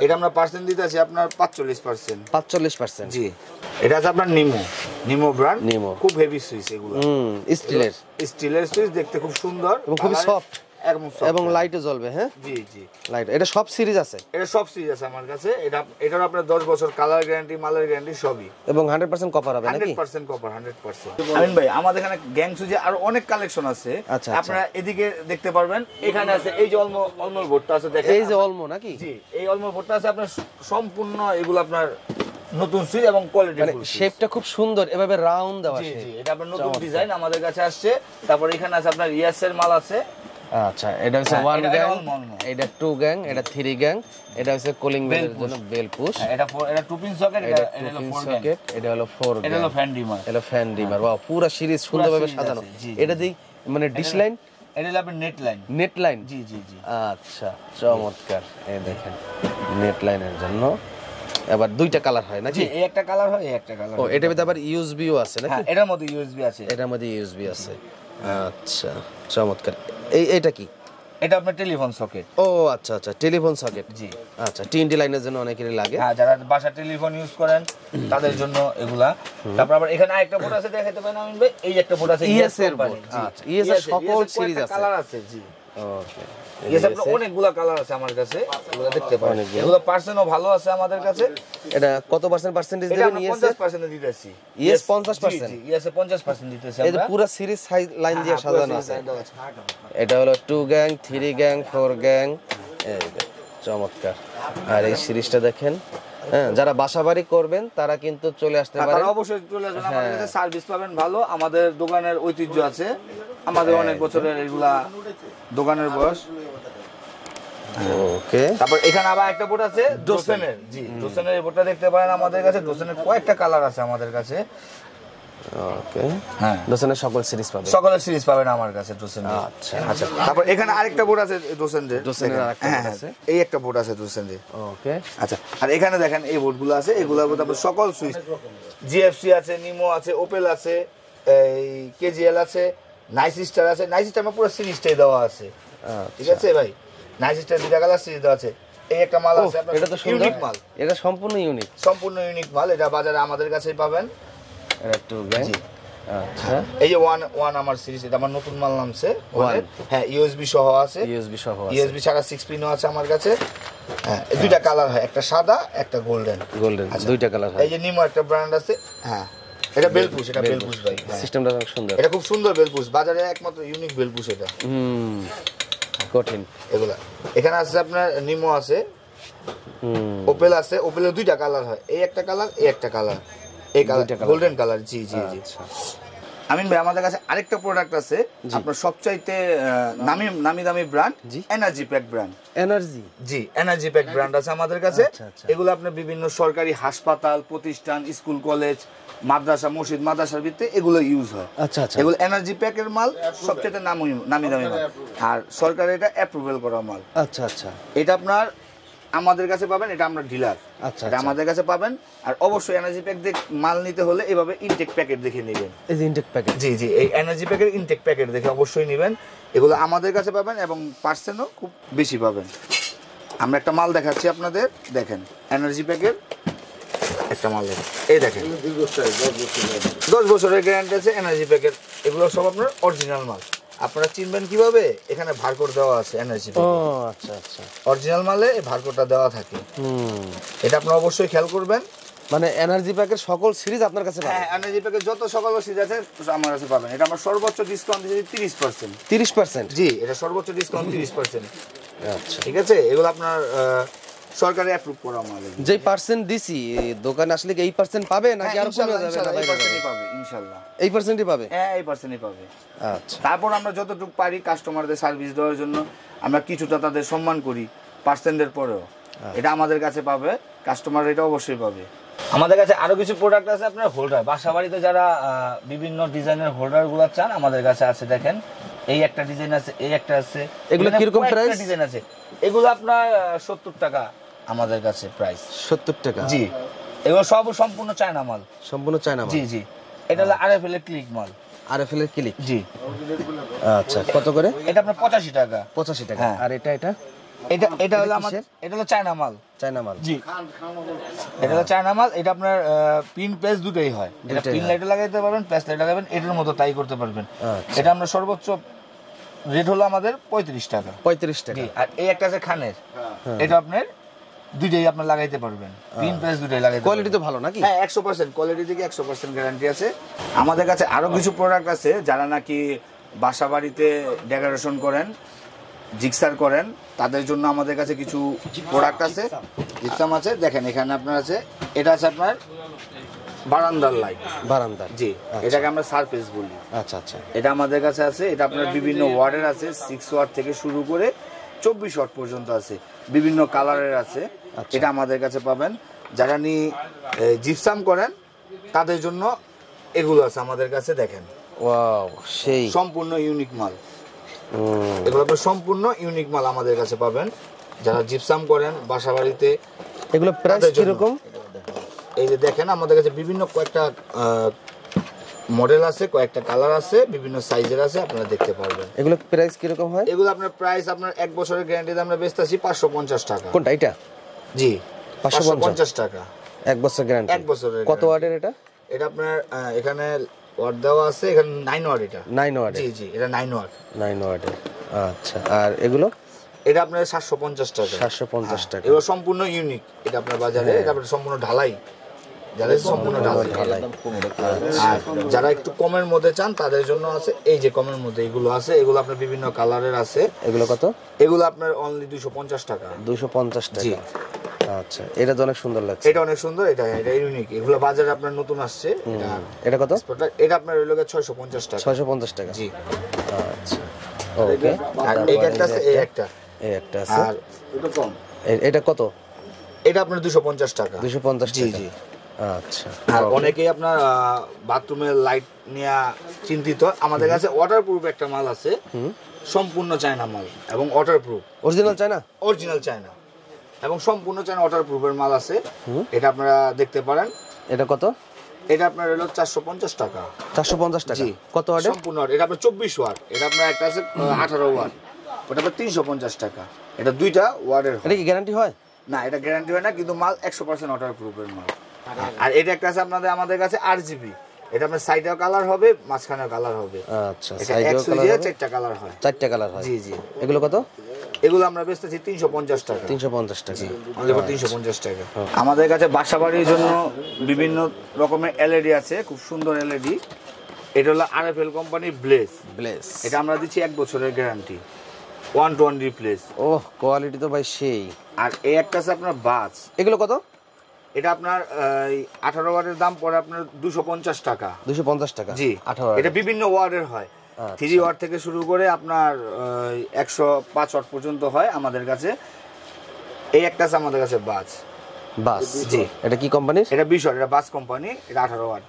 এটা আমরা পার্সেন্ট দিতে আছি আপনার পাঁচচল্লিশ পার্সেন্ট পাঁচচল্লিশ পার্সেন্ট জি। এটা আছে আপনার নিমো নিমো ব্র্যান্ড নিমো। খুব হেভি সুইচ এগুলো। হুম স্টিলের স্টিলের সুইচ দেখতে খুব সুন্দর। এবং খুবই colour- soft। একদম এবং লাইটও জ্বলবে হ্যাঁ? জি জি। লাইট এটা সব সিরিজ আছে? এটা সব সিরিজ আছে আমার কাছে। এটা এটার আপনার দশ বছর কালার গ্যারান্টি মালের গ্যারান্টি সবই। এবং হান্ড্রেড পার্সেন্ট কপার হবে নাকি? Hundred percent copper hundred percent Amin ভাই আমাদের এখানে গ্যাং সুজে আরও অনেক কালেকশন আছে। আচ্ছা, আচ্ছা। আপনারা এদিকে দেখতে পারবেন। এখানে আছে এই যে অলমো অলমোর বোর্ডটা আছে দেখেন এই যে অলমো নাকি? জি এই অলমোর বোর্ডটা আছে আপনার সম্পূর্ণ এগুলো আপনার নতুন সুইচ এবং কোয়ালিটি মানে শেপটা খুব সুন্দর এভাবে রাউন্ড দেওয়া আছে জি জি এটা আপনার নতুন ডিজাইন আমাদের কাছে আসছে। তারপর এখানে আছে আপনার ইয়াস এর মাল আছে। আচ্ছা এটা হচ্ছে ওয়ান এটা- এটা গ্যাং। এটা টু গ্যাং এটা থ্রি গ্যাং এটা হচ্ছে কুলিং push। জন্য বেল পুশ হ্যাঁ, এটা এটা টু পিন সকেট এটা এটা হলো ফোর সকেট এটা হলো ফোর এটা হলো ফ্যান ডিমার এটা ফ্যান ডিমার ওয়াও পুরো সিরিজ সুন্দরভাবে সাজানো। এটা দিই মানে ডিশ লাইন এটা হলো আপনার নেট লাইন নেট লাইন জি জি জি। আচ্ছা চমৎকার। এই দেখেন নেট লাইনের জন্য। এবার দুইটা কালার হয় নাকি? এই একটা কালার হয় এই একটা কালার ও এটার ভিতরে আবার ইউএসবিও আছে নাকি? হ্যাঁ এটার মধ্যে ইউএসবি আছে। এটার মধ্যে ইউএসবি আছে। আচ্ছা চমৎকার। এই এটা কি? এটা আপনার টেলিফোন সকেট। ও আচ্ছা আচ্ছা টেলিফোন সকেট। জি। আচ্ছা টিএনটি লাইনের জন্য অনেকেরই লাগে। হ্যাঁ যারা বাসা টেলিফোন ইউজ করেন তাদের জন্য এগুলা। তারপর আবার এখানে আরেকটা বোর্ড আছে দেখাতে পারেন আমিন ভাই এই একটা বোর্ড আছে ইএস এর বোর্ড আচ্ছা, ইএস এর সকল সিরিজ আছে। কালার আছে জি। ওকে অনেকগুলা কালার আছে আমার কাছে। এগুলো দেখতে পারেন। এগুলো পার্সেন্টও ভালো আছে আমাদের কাছে। এটা কত পার্সেন্ট পার্সেন্টেজ এটা ইয়েস পঞ্চাশ পার্সেন্ট দিতেছি। Yes, 50% ইয়েসে পঞ্চাশ পার্সেন্ট দিতেছি এই যে পুরো সিরিজ লাইন দিয়ে হ্যাঁ, সাজানো আছে। এটা হলো two gang three gang four gang এই চমৎকার। আর এই সিরিজটা দেখেন। হ্যাঁ যারা বাসাবাড়ি করবেন তারা কিন্তু চলে আসতে হ্যাঁ, পারেন। তারা অবশ্যই চলে আসবেন। আমাদের হ্যাঁ। কাছে সার্ভিস পাবেন ভালো। আমাদের দোকানের ঐতিহ্য আছে। আমাদের অনেক বছরের এগুলা দোকানের বয়স। ওকে। তারপর এখানে আবার একটা বোট আছে ডোসেনের জি ডোসেনের এই বোটটা দেখতে পারেন আমাদের কাছে। ডোসেনের কয়েকটা কালার আছে আমাদের কাছে। ওকে হ্যাঁ। দোসেনের সকল সিরিজ পাবে সকলের সিরিজ পাবেন আমার কাছে ডোসেনের আচ্ছা আচ্ছা। তারপর এখানে আরেকটা বোট আছে ডোসেনের ডোসেনের আরেকটা হ্যাঁ, boat আছে। এই একটা বোট আছে ডোসেনের ওকে আচ্ছা আর এখানে দেখেন এই বোর্ডগুলো আছে এগুলোর মধ্যে আপনার সকল সুইচ। জিএফসি আছে নিমো আছে ওপেল আছে এই কেজিএল আছে নাইস স্টার আছে নাইস স্টার পুরো সিরিজটাই দেওয়া আছে। ঠিক আছে ভাই? নাইস স্টার কালার সিরিজ দেওয়া আছে। এই একটা মাল আছে এটা তো ইউনিক মাল। এটা সম্পূর্ণ ইউনিক সম্পূর্ণ ইউনিক মাল এটা বাজারে আমাদের কাছেই পাবেন। এটা টু গ্যাং আচ্ছা। এই যে ওয়ান ওয়ান আমার সিরিজ এটা আমার নতুন মাল নামছে। হ্যাঁ ইউএসবি সহ আছে। ইউএসবি সহ ইউএসবি ছাড়া সিক্স পিনও আছে আমার কাছে। হ্যাঁ দুইটা কালার হয় একটা সাদা একটা গোল্ডেন গোল্ডেন আচ্ছা। দুইটা কালার হয়। এই যে নিমো একটা ব্র্যান্ড আছে। হ্যাঁ এটা বেলপুশ এটা বেলপুশ ভাই হ্যাঁ। সিস্টেমটা অনেক সুন্দর। এটা খুব সুন্দর বেলপুশ বাজারে একমাত্র ইউনিক বেলপুশ এটা। হুম কঠিন। এগুলা। এখানে আছে আপনার নিমো আছে। ওপেল আছে ওপেলের দুইটা কালার হয়। এই একটা কালার এই একটা কালার এই কালার গোল্ডেন কালার জি জি জি। আচ্ছা। আমিন ভাই আমাদের কাছে আরেকটা প্রোডাক্ট আছে। আপনার সবচাইতে নামি নামি দামি ব্র্যান্ড জি। এনার্জি প্যাক ব্র্যান্ড এনার্জি জি এনার্জি প্যাক ব্র্যান্ড আছে আমাদের কাছে। আচ্ছা, আচ্ছা। এগুলো আপনার বিভিন্ন সরকারি হাসপাতাল প্রতিষ্ঠান স্কুল কলেজ মাদ্রাসা মসজিদ মাদ্রাসার ভিত্তিতে এগুলো ইউজ হয়। আচ্ছা আচ্ছা। এগুলো এনার্জি প্যাকের মাল সবচেয়ে নামি নামি দামি মাল। আর সরকার এটা অ্যাপ্রুভাল করা মাল। আচ্ছা আচ্ছা। এটা আপনার আমাদের কাছে পাবেন এটা আমরা ডিলার আচ্ছা, এটা আচ্ছা। আমাদের কাছে পাবেন আর অবশ্যই এনার্জি প্যাক দিয়ে মাল নিতে হলে এভাবে ইনটেক প্যাকেট দেখে নেবেন। এই যে ইনটেক প্যাকেট জি জি এই এনার্জি প্যাকের ইনটেক প্যাকেট দেখে অবশ্যই নেবেন। এগুলো আমাদের কাছে পাবেন এবং পার্সেন্টও খুব বেশি পাবেন। আমরা একটা মাল দেখাচ্ছি আপনাদের দেখেন এনার্জি প্যাকের একটা মাল দেখেন। এই দেখেন দশ বছরের গ্যারান্টি আছে এনার্জি প্যাকের এগুলো সব আপনার অরিজিনাল মাল। আপনারা চিনবেন কীভাবে? এখানে ভারকোড দেওয়া আছে এনার্জি ও আচ্ছা আচ্ছা। অরিজিনাল মালে এই ভারকোডটা দেওয়া থাকে। হুম। এটা আপনারা অবশ্যই খেয়াল করবেন। মানে এনার্জি প্যাকের সকল সিরিজ আপনার কাছে হ্যাঁ এনার্জি প্যাকের যত সকল সিরিজ আছে আমার কাছে পাবেন। এটা আমার সর্বোচ্চ ডিসকাউন্ট দিয়েছি তিরিশ পার্সেন্ট তিরিশ পার্সেন্ট জি এটা সর্বোচ্চ ডিসকাউন্ট তিরিশ পার্সেন্ট আচ্ছা। ঠিক আছে? এগুলো আপনার সরকারি অ্যাপ্রুভ করা মাল। যেই পার্সেন্ট দিছি দোকানে আসলে কি এই পার্সেন্ট পাবে নাকি হ্যাঁ, আর কমে যাবে না এই পার্সেন্টই পাবে ইনশাল্লাহ। এই পার্সেন্টই পাবে? হ্যাঁ এই পার্সেন্টই পাবে। আচ্ছা। তারপর আমরা যতটুকু পারি কাস্টমারদের সার্ভিস দেওয়ার জন্য আমরা কিছুটা তাদের সম্মান করি পার্সেন্টের পরেও। এটা আমাদের কাছে পাবে কাস্টমার এটা অবশ্যই পাবে। আমাদের কাছে আরও কিছু প্রোডাক্ট আছে আপনার হোল্ডার বাসা বাড়িতে যারা আহ, বিভিন্ন ডিজাইনের হোল্ডারগুলো চান আমাদের কাছে আছে দেখেন। এই একটা ডিজাইন আছে এই একটা আছে। এগুলো কীরকম price? ডিজাইন আছে। এগুলো আপনার সত্তর টাকা। আমাদের কাছে প্রাইস সত্তর টাকা? জি। এগুলো সব সম্পূর্ণ চায়না মাল। সম্পূর্ণ চায়না জি জি। এটা হলো আরএফএল ক্লিক মাল। আর এফ এর ক্লিক জি। আচ্ছা কত করে? এটা আপনার পঁচাশি টাকা। পঁচাশি টাকা। হ্যাঁ। আর এটা এটা? এটা এটা হলো আমার কিসের? এটা হলো চায়না মাল। চায়না মাল। জি। এটা হলো চায়না মাল। এটা আপনার পিন পেজ দুটোই হয়। এটা পিন হয়। লাইটও লাগাইতে পারবেন পেজ লাইট লাগাবেন এটার মতো তাই করতে পারবেন। আচ্ছা। এটা আমরা সর্বোচ্চ রেট হলো আমাদের পঁয়ত্রিশ টাকা। পঁয়ত্রিশ টাকা। আর এই একটা আছে খানের। এটা আপনার দুইটাই আপনার লাগাইতে পারবেন। পিন পেজ দুটোই লাগাইতে কোয়ালিটি তো ভালো নাকি? হ্যাঁ একশো পার্সেন্ট কোয়ালিটি থেকে একশো পার্সেন্ট গ্যারান্টি আছে। আমাদের কাছে আরও কিছু প্রোডাক্ট আছে যারা নাকি বাসা বাড়িতে ডেকোরেশন করেন জিক্সার করেন তাদের জন্য আমাদের কাছে কিছু প্রোডাক্ট আছে। জিপসাম আছে। দেখেন এখানে আপনার আছে এটা আছে আপনার বারান্দার লাইট বারান্দার। জি এটাকে আমরা সারফেস বলি। আচ্ছা আচ্ছা। এটা আমাদের কাছে আছে এটা আপনার বিভিন্ন ওয়ার্ডের আছে সিক্স ওয়ার্ড থেকে শুরু করে চব্বিশ ওয়ার্ড পর্যন্ত আছে। বিভিন্ন কালারের আছে। আচ্ছা। এটা আমাদের কাছে পাবেন। যারা নি জিপসাম করেন তাদের জন্য এগুলো আছে আমাদের কাছে দেখেন। ওয়াও সেই। সম্পূর্ণ ইউনিক মাল। এগুলো সম্পূর্ণ ইউনিক মাল আমাদের কাছে পাবেন। যারা জিপসাম করেন বাসা বাড়িতে এগুলো প্রাইস কীরকম? এই যে দেখেন আমাদের কাছে বিভিন্ন কয়েকটা মডেল আছে কয়েকটা কালার আছে বিভিন্ন সাইজের আছে আপনারা দেখতে পারবেন। এগুলো প্রাইস কীরকম হয়? এগুলো আপনার প্রাইস আপনার এক বছরের গ্যারান্টিতে আমরা বেচতেছি পাঁচশো পঞ্চাশ টাকা। কোনটা এটা জি 550 পঞ্চাশ। টাকা। এক বছর গ্যারান্টি এক বছরের কত ওয়াটের এটা? এটা আপনার এখানে ওয়াট দেওয়া আছে এখানে নাইন ওয়াট এটা। নাইন ওয়াট জি জি এটা নাইন ওয়াট নাইন ওয়াট আচ্ছা আর এগুলো? এটা আপনার সাতশো পঞ্চাশ টাকা। সাতশো পঞ্চাশ হ্যাঁ, টাকা। এগুলো সম্পূর্ণ ইউনিক এটা আপনার বাজারে এটা আপনার সম্পূর্ণ ঢালাই। যাদের সম্পূর্ণ ঢালাই আর যারা একটু কমের মধ্যে চান তাদের জন্য আছে। এই যে কমের মধ্যে এগুলো আছে এগুলো আপনার বিভিন্ন কালারের আছে। এগুলো কত? এগুলো আপনার অনলি দুশো পঞ্চাশ টাকা। দুশো পঞ্চাশ জি। টাকা। আচ্ছা এটা তো অনেক সুন্দর লাগছে। এটা অনেক সুন্দর এটা এটা ইউনিক এগুলো বাজারে আপনার নতুন আসছে। এটা এটা কত? এটা আপনার হইল ছয়শো পঞ্চাশ টাকা। ছয়শো পঞ্চাশ টাকা। জি। আচ্ছা ওকে। আর এই একটা আছে এই একটা। এই একটা আছে। আর এটা কম। এটা কত? এটা আপনার দুশো পঞ্চাশ টাকা। দুশো পঞ্চাশ জি জি। আচ্ছা। আর অনেকেই আপনার বাথরুমের লাইট নিয়ে চিন্তিত। আমাদের কাছে ওয়াটার প্রুফ একটা মাল আছে। সম্পূর্ণ চায়না মাল এবং ওয়াটার প্রুফ অরিজিনাল চাই না অরিজিনাল চায়না। এবং সম্পূর্ণ চায়না ওয়াটার প্রুফের মাল আছে। এটা আপনারা দেখতে পারেন। এটা কত? এটা আপনার হলো চারশো পঞ্চাশ টাকা। চারশো পঞ্চাশ টাকা। কত ওয়ার্ডে সম্পূর্ণ। এটা আপনার চব্বিশ ওয়াট। এটা আপনার একটা আছে আঠারো ওয়াট। ওটা আপনার তিনশো পঞ্চাশ টাকা। এটা দুইটা ওয়ার্ডের এটা কি গ্যারান্টি হয়? না এটা গ্যারান্টি হয় না কিন্তু মাল একশো পার্সেন্ট ওয়াটার প্রুফের মাল। আর এটা একটা আছে আপনাদের আমাদের কাছে আট জিবি এটা আপনার সাইডেও কালার হবে মাঝখানেও কালার হবে। আচ্ছা সাইডেও কালার হবে? চারটা কালার হয়। চারটা কালার হয়। জি জি। এগুলো কত? এগুলো আমরা বেচতেছি তিনশো পঞ্চাশ টাকা। তিনশো পঞ্চাশ টাকা। তিনশো পঞ্চাশ টাকা। আমাদের কাছে বাসা বাড়ির জন্য বিভিন্ন রকমের এলইডি আছে খুব সুন্দর এলইডি এটা হলো আর এফ এল কোম্পানির ব্লেস ব্লেস এটা আমরা দিচ্ছি এক বছরের guarantee one two one replace ওহ কোয়ালিটি তো ভাই সেই। আর এই একটা আছে আপনার বাস। এগুলো কত? এটা আপনার আঠারো ওয়ার্ডের দাম পড়ে আপনার দুশো পঞ্চাশ টাকা। দুশো পঞ্চাশ টাকা? জি। আঠারো এটা বিভিন্ন ওয়ার্ডের হয়। আচ্ছা। থ্রি ওয়ার্ড থেকে শুরু করে আপনার একশো পাঁচ ওয়ার্ড পর্যন্ত হয় আমাদের কাছে। এই একটা আছে আমাদের কাছে বাস। বাস? জি। এটা কি কোম্পানির? এটা বিশ এটা বাস কোম্পানি এটা আঠারো ওয়ার্ড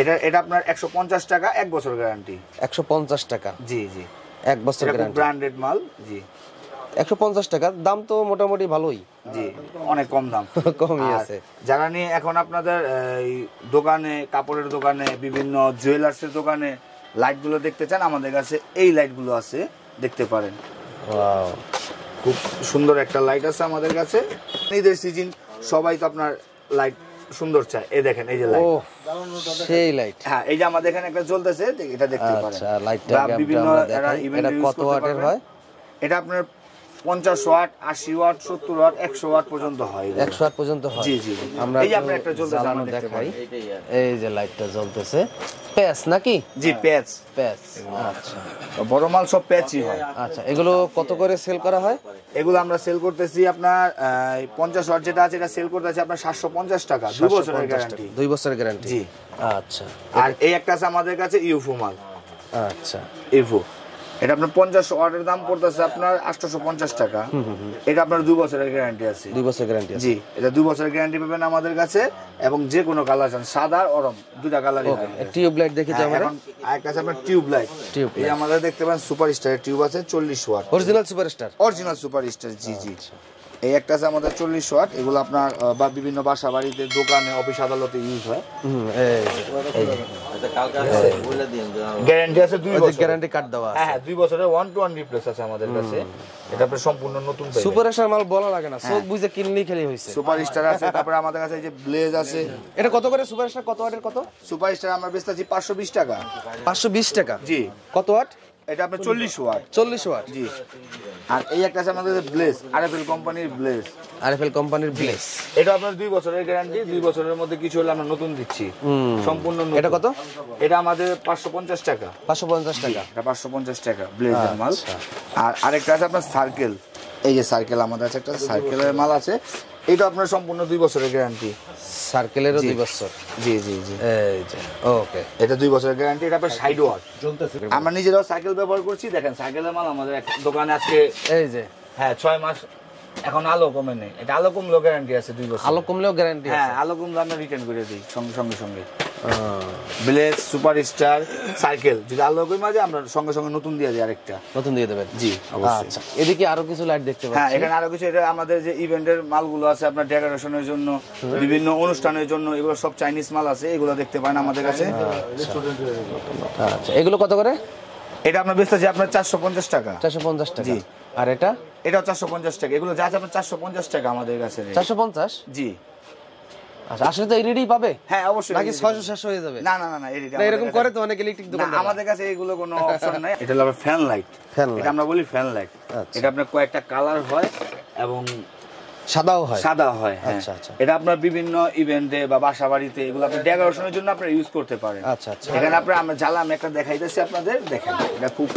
এটা এটা আপনার একশো পঞ্চাশ টাকা এক বছর গ্যারান্টি। একশো পঞ্চাশ টাকা। জি জি। এক বছর গ্যারান্টি। ব্র্যান্ডেড মাল জি। একশো পঞ্চাশ টাকা দাম তো মোটামুটি ভালোই। জি অনেক কম দাম। <laughs> কমই আছে। যারা নিয়ে এখন আপনাদের দোকানে কাপড়ের দোকানে বিভিন্ন জুয়েলার্সের দোকানে লাইটগুলো দেখতে চান আমাদের কাছে এই লাইটগুলো আছে দেখতে পারেন। খুব সুন্দর একটা লাইট আছে আমাদের কাছে। ঈদের সিজন সবাই তো আপনার লাইট সুন্দর চায়। এই দেখেন এই যে লাইট সেই লাইট হ্যাঁ এই যে আমাদের এখানে একটা জ্বলতেছে এটা দেখতে পারেন। আচ্ছা লাইটটা বিভিন্ন কত ওয়াটের হয়? এটা আপনার পঞ্চাশ ওয়াট আশি ওয়াট সত্তর ওয়াট একশো ওয়াট পর্যন্ত হয় এগুলো। একশো আট পর্যন্ত হয়। জি, জি। আমরা এই যে একটা আমরা দেখতে দেখাই। এই যে লাইটটা জ্বলতেছে। প্যাচ নাকি? জি প্যাচ প্যাচ আচ্ছা। বড় মাল সব প্যাচই হয়। আচ্ছা এগুলো কত করে সেল করা হয়? এগুলো আমরা সেল করতেছি আপনার পঞ্চাশ ওয়াট যেটা আছে এটা সেল করতেছি আপনার সাতশো পঞ্চাশ টাকা দুই বছরের গ্যারান্টি দুই বছরের গ্যারান্টি জি। আচ্ছা। আর এই একটা আছে আমাদের কাছে ইউফো মাল। আচ্ছা। ইউফো। এটা আপনার পঞ্চাশ ওয়াটের দাম পড়তেছে আপনার আটশোশো পঞ্চাশ টাকা এটা আপনার দুই বছরের গ্যারান্টি আছে। দুই বছর গ্যারান্টি জি এটা দুই বছরের গ্যারান্টি পাবেন আমাদের কাছে এবং যে কোনো কালার চান সাদা আর অরম দুটা কালার টিউব লাইট দেখি তো হ্যাঁ, আমরা আরেকটা আপনার টিউব লাইট টিউব এই আমাদের দেখতে পান সুপার স্টারের টিউব আছে চল্লিশ watt original super star original super star জি। জি এই একটা আছে আমাদের চল্লিশ ওয়াট এগুলো আপনার বা বিভিন্ন বাসা বাড়িতে দোকানে অফিস আদালতে ইউজ হয়। গ্যারান্টি আছে দুই বছর গ্যারান্টি কার্ড দেওয়া হ্যাঁ আছে। হ্যাঁ দুই বছরের ওয়ান টু ওয়ান রিপ্লেস আছে আমাদের কাছে। এটা আপনার সম্পূর্ণ নতুন সুপারস্টার মাল বলা লাগে না হ্যাঁ। চোখ বুঝে কিনলেই খেলি হয়েছে। সুপার স্টার আছে তারপরে আমাদের কাছে এই যে ব্লেজ আছে। এটা কত করে? সুপারস্টার কত ওয়াটের কত? সুপার স্টার আমরা বেচতেছি পাঁচশো বিশ টাকা। পাঁচশো বিশ টাকা। জি। কত ওয়াট? এটা আপনার চল্লিশ ওয়াট। চল্লিশ ওয়াট। জি। আর এই একটা আছে আমাদের ব্লেজ আর এফ কোম্পানির ব্লেজ আরএফএল কোম্পানির ব্লেস এটা আপনার দুই বছরের গ্যারান্টি দুই বছরের মধ্যে কিছু হলে আমরা নতুন দিচ্ছি। সম্পূর্ণ। এটা কত? এটা আমাদের পাঁচশো পঞ্চাশ টাকা। পাঁচশো পঞ্চাশ টাকা। এটা পাঁচশো পঞ্চাশ টাকা ব্লেজের মাল আচ্ছা। আর আরেকটা আছে আপনার সার্কেল এই যে সার্কেল আমাদের আছে একটা সার্কেলের মাল আছে। এটা আপনার সম্পূর্ণ দুই বছরের গ্যারান্টি সার্কেলেরও দুই বছর? জি জি জি। এই যে ওকে এটা দুই বছরের গ্যারান্টি এটা আপনার সাইড ওয়াট আমরা নিজেরাও সাইকেল ব্যবহার করছি। দেখেন সাইকেলের মাল আমাদের এক দোকানে আজকে এই যে। হ্যাঁ ছয় মাস এখন আলো কমে নেই। এটা আলো কমলেও গ্যারান্টি আছে দুই বছর। আলো কমলেও গ্যারান্টি হ্যাঁ আলো কমলে আমরা রিটার্ন করে দিই সঙ্গে সঙ্গে সঙ্গে। ব্লেজ সুপার স্টার সাইকেল যদি আলো কমে যায় আমরা সঙ্গে সঙ্গে নতুন দিয়ে দিই আরেকটা। নতুন দিয়ে দেবেন? জি, অবশ্যই। আচ্ছা এদিকে আরও কিছু লাইট দেখতে পাচ্ছি। হ্যাঁ এখানে আরও কিছু এটা আমাদের যে ইভেন্টের মালগুলো আছে আপনার ডেকোরেশনের জন্য বিভিন্ন অনুষ্ঠানের জন্য এগুলো সব চাইনিজ মাল আছে এগুলো দেখতে পান আমাদের কাছে। আচ্ছা এগুলো কত করে? এটা আপনার বেচতেছি আপনার চারশো পঞ্চাশ টাকা। চারশো পঞ্চাশ টাকা। জি। আর এটা? এটাও চারশো পঞ্চাশ টাকা। এগুলো যা যাবে চারশো পঞ্চাশ টাকা আমাদের কাছে চারশো পঞ্চাশ? জি। আচ্ছা আসলে তো এলইডি পাবে? হ্যাঁ অবশ্যই নাকি হয়ে যাবে? না না না না এলইডি এরকম করে তো অনেক ইলেকট্রিক দোকান আমাদের কাছে এগুলো কোনো <laughs> অপশন নাই। এটা হলো ফ্যান লাইট। এটা আমরা বলি ফ্যান লাইট আচ্ছা। এটা আপনার কয়েকটা কালার হয় এবং সাদাও হয় সাদা হয় হ্যাঁ। আচ্ছা, আচ্ছা। এটা আপনার বিভিন্ন ইভেন্টে বা বাসা বাড়িতে এগুলো আপনি ডেকোরেশনের জন্য আপনারা ইউজ করতে পারেন আচ্ছা, আচ্ছা। এখানে আপনার আমরা জ্বালা আমি একটা দেখাইতেছি আপনাদের দেখেন এটা খুব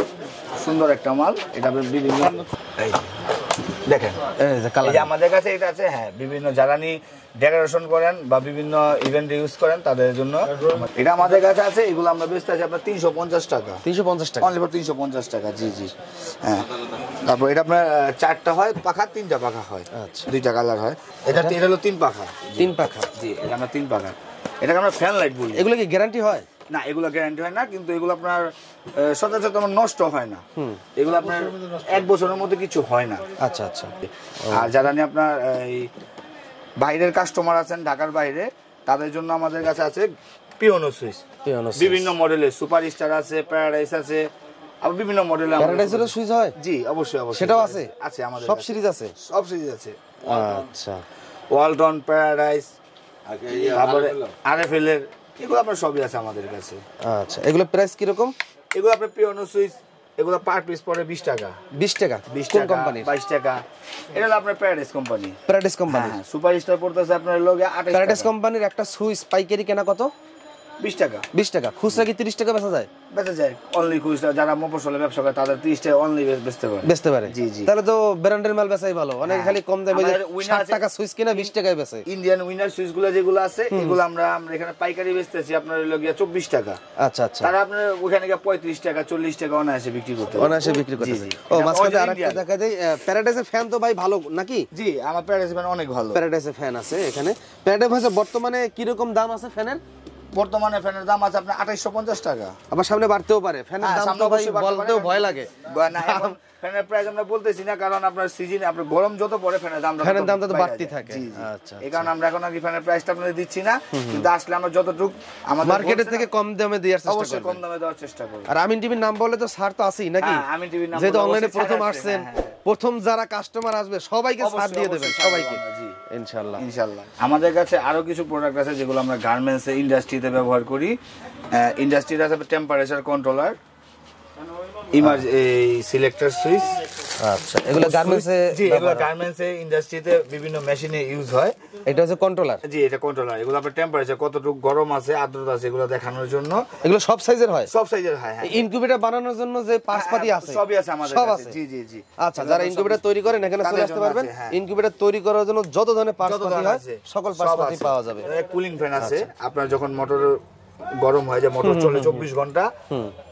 সুন্দর একটা মাল এটা বিভিন্ন দেখেন আমাদের কাছে এটা আছে হ্যাঁ বিভিন্ন জ্বালানি ডেকোরেশন করেন বা বিভিন্ন ইভেন্টে ইউজ করেন তাদের জন্য এটা আমাদের কাছে আছে এগুলো আমরা বেচতে আছি আপনার তিনশো পঞ্চাশ টাকা। তিনশো পঞ্চাশ টাকা। অনলি ফর তিনশো পঞ্চাশ টাকা জি জি। হ্যাঁ। তারপর এটা আপনার চারটা হয় পাখা তিনটা পাখা হয়। আচ্ছা। দুইটা কালার হয়। এটা এটা হলো তিন পাখা। তিন পাখা। জি এটা আমরা তিন পাখা। এটাকে আমরা ফ্যান লাইট বলি। এগুলো কি গ্যারান্টি হয়? না এগুলো গ্যারান্টি হয় না কিন্তু এগুলো আপনার সচরাচর তেমন নষ্ট হয় না। এগুলো আপনার এক বছরের মধ্যে কিছু হয় না। আচ্ছা আচ্ছা। আর যারা নিয়ে আপনার এই বাইরের কাস্টমার আছেন ঢাকার বাইরে তাদের জন্য আমাদের কাছে আছে পিওনো সুইচ। বিভিন্ন মডেলের সুপার স্টার আছে প্যারাডাইস আছে আবার বিভিন্ন মডেলের আমাদের প্যারাডাইসেরও সুইচ হয়? জি অবশ্যই অবশ্যই। সেটাও আছে? আছে আমাদের সব সিরিজ আছে? সব সিরিজ আছে। আচ্ছা। ওয়ালটন প্যারাডাইস তারপরে আরএফএল এর এগুলো আপনার সবই আছে আমাদের কাছে। আচ্ছা এগুলো প্রাইস কীরকম? এগুলো আপনার পিওনো সুইচ এগুলো পার পিস পড়ে বিশ টাকা। বিশ টাকা। বিশ কোন টাকা কোম্পানি বাইশ টাকা। এটা হলো আপনার প্যারাডাইস কোম্পানি প্যারাডাইস কোম্পানি হ্যাঁ সুপার স্টার পড়তেছে আপনার লোকে আঠাশ প্যারাডাইস কোম্পানির একটা সুইচ পাইকারি কেনা কত? বিশ টাকা। বিশ টাকা। খুচরা কি তিরিশ টাকা বেচা যায়? বেঁচে যায়। অনলি খুচরা যারা মফসলে ব্যবসা করে তাদের তিরিশ টাকা অনলি বেচতে পারে। বেচতে পারে। জি, জি। তাহলে তো ব্র্যান্ডের মাল বেচাই ভালো। অনেক খালি কম দামে যে আমাদের winner ষাট আছে- টাকা সুইচ কিনা বিশ টাকায় বেচে। ইন্ডিয়ান উইনার সুইচগুলো যেগুলো আছে এগুলো আমরা আমরা এখানে পাইকারি বেচতেছি আপনার হলো গিয়া চব্বিশ টাকা। আচ্ছা আচ্ছা। তারা আপনার ওখানে গিয়ে পঁয়ত্রিশ টাকা চল্লিশ টাকা অনায়াসে বিক্রি করতে অনায়াসে বিক্রি করতে। ও মাঝখানে আরেকটা দেখা যায় প্যারাডাইসের ফ্যান তো ভাই ভালো নাকি? জি আমার প্যারাডাইস ফ্যান অনেক ভালো। প্যারাডাইসের ফ্যান আছে এখানে। প্যারাডাইস বর্তমানে কীরকম দাম আছে ফ্যানের বর্তমানে ফ্যানের দাম আছে আপনার আঠাইশো পঞ্চাশ টাকা। আবার সামনে বাড়তেও পারে। ফ্যানের হ্যাঁ, দাম তো ভাই বলতেও ভয় লাগে। না ফ্যানের প্রাইস আমরা বলতেছি না কারণ আপনার সিজন আপনার গরম যত পড়ে ফ্যানের দাম ফ্যানের দামটা তো বাড়তি থাকে। আচ্ছা, এই কারণে আমরা এখন আর কি ফ্যানের প্রাইসটা আপনাদের দিচ্ছি না কিন্তু আসলে আমরা যতটুকু আমাদের মার্কেটের থেকে কম দামে দেওয়ার চেষ্টা অবশ্যই কম দামে দেওয়ার চেষ্টা করব। আর আমিন টিভির নাম বলে তো ছাড় তো আছেই নাকি? হ্যাঁ, আমিন টিভির নাম যেহেতু অনলাইনে প্রথম আসছেন হ্যাঁ। প্রথম যারা কাস্টমার আসবে সবাইকে ছাড় দিয়ে দেবেন সবাইকে। ইনশাআল্লাহ। ইনশাল্লাহ আমাদের কাছে আরও কিছু প্রোডাক্ট আছে যেগুলো আমরা গার্মেন্টস ইন্ডাস্ট্রিতে ব্যবহার করি। ইন্ডাস্ট্রিতে আছে টেম্পারেচার কন্ট্রোলার ইমার্জ এই সিলেক্টর সুইচ আচ্ছা এগুলো গার্মেন্টসে জি এগুলো গার্মেন্টস ইন্ডাস্ট্রিতে বিভিন্ন মেশিনে ইউজ হয়। এটা হচ্ছে কন্ট্রোলার জি এটা কন্ট্রোলার এগুলো আপনার টেম্পারেচার কতটুকু গরম আছে আর্দ্রতা আছে এগুলো দেখানোর জন্য। এগুলো সব সাইজের হয়? সব সাইজের হয় হ্যাঁ। ইনকিউবেটর বানানোর জন্য যে পার্টসপাতি হ্যাঁ, আছে সবই আছে আমাদের সব আছে। জি জি জি। আচ্ছা যারা ইনকিউবেটর তৈরি করেন এখানে চলে আসতে পারবেন। হ্যাঁ। ইনকিউবেটর তৈরি করার জন্য যত ধরনের যত হয় সকল পাওয়া যাবে। কুলিং ফ্যান আছে। আপনার যখন মোটর গরম হয় যায় মোটর চলে চব্বিশ ঘণ্টা।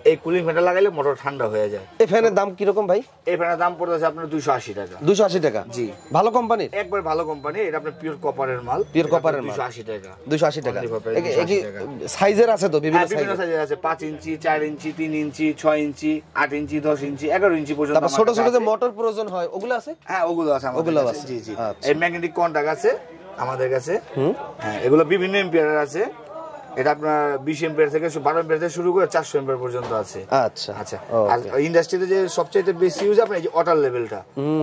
এই কুলিং ফ্যানটা লাগাইলে মোটর ঠান্ডা হয়ে যায়। এই ফ্যানের দাম কীরকম ভাই? এই ফ্যানের দাম পড়তেছে আপনার দুইশো আশি টাকা। দুশো আশি টাকা? জি। ভালো কোম্পানির? একবার ভালো কোম্পানি এটা আপনার পিওর কপারের মাল। Copper এর মাল। দুইশো আশি টাকা। দুশো আশি টাকা। Only for price এ- এ- 280 টাকা। সাইজের আছে তো বিভিন্ন হ্যাঁ, বিভিন্ন সাইজের আছে। পাঁচ ইঞ্চি চার ইঞ্চি তিন ইঞ্চি ছয় ইঞ্চি আট ইঞ্চি দশ ইঞ্চি এগারো ইঞ্চি পর্যন্ত তারপর ছোট ছোট যে মোটর প্রয়োজন হয় ওগুলো আছে? হ্যাঁ ওগুলো আছে ওগুলো আছে। জি জি। আচ্ছা। এই ম্যাগনেটিক কন্টাক্ট আছে আমাদের কাছে। হ্যাঁ এগুলো বিভিন্ন এম্পিয়ারের আছে। এটা আপনার বিশ এম্পিয়ার থেকে বারো এম্পিয়ার থেকে শুরু করে চারশো এম্পিয়ার পর্যন্ত আছে। আচ্ছা। আচ্ছা. আর ইন্ডাস্ট্রিতে যে সবচেয়ে বেশি ইউজ আপনার এই যে ওয়াটার লেভেলটা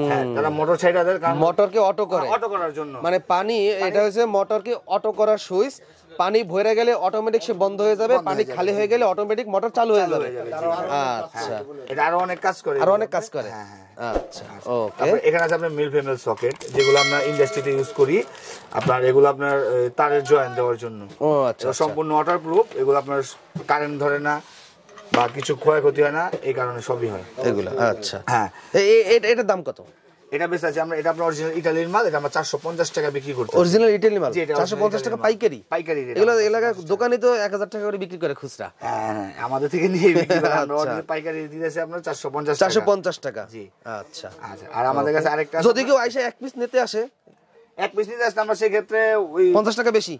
হ্যাঁ তারা মোটর সাইড মোটরকে অটো করে। অটো করার জন্য। মানে পানি এটা হচ্ছে মোটরকে অটো করার সুইচ পানি ভরে গেলে অটোমেটিক সে বন্ধ হয়ে যাবে পানি খালি হয়ে গেলে অটোমেটিক মোটর চালু হয়ে যাবে। আচ্ছা। এটা আরও অনেক কাজ করে। আরও অনেক কাজ করে। হ্যাঁ, হ্যাঁ। আচ্ছা ওকে এখানে আছে আপনার মিল ফিমেল সকেট যেগুলো আমরা ইন্ডাস্ট্রিতে ইউজ করি। আপনার এগুলো আপনার তারের জয়েন দেওয়ার জন্য। ও আচ্ছা সম্পূর্ণ ওয়াটার প্রুফ এগুলো আপনার কারেন্ট ধরে না বা কিছু ক্ষয়ক্ষতি হয় না এই কারণে সবই হয়। এগুলো আচ্ছা। হ্যাঁ। এটার দাম কত? এটা বেশ আছে আমরা এটা আপনার অরিজিনাল ইটালির মাল এটা আমরা চারশো পঞ্চাশ টাকা বিক্রি করতে অরিজিনাল ইটালি মাল? জি, এটা চারশো পঞ্চাশ original টাকা পাইকারি? পাইকারি এগুলো এলাকার দোকানে তো এক হাজার টাকা করে বিক্রি করে খুচরা। হ্যাঁ হ্যাঁ আমাদের থেকে নিয়ে বিক্রি করে। আমরা আচ্ছা। original পাইকারি দিতেছি আপনার চারশো পঞ্চাশ চারশো পঞ্চাশ টাকা? জি। আচ্ছা। আচ্ছা আর আমাদের কাছে আরেকটা যদি কেউ আইসা এক পিস নিতে আসে? এক পিস নিতে আসলে আমরা সেক্ষেত্রে ওই পঞ্চাশ টাকা বেশি?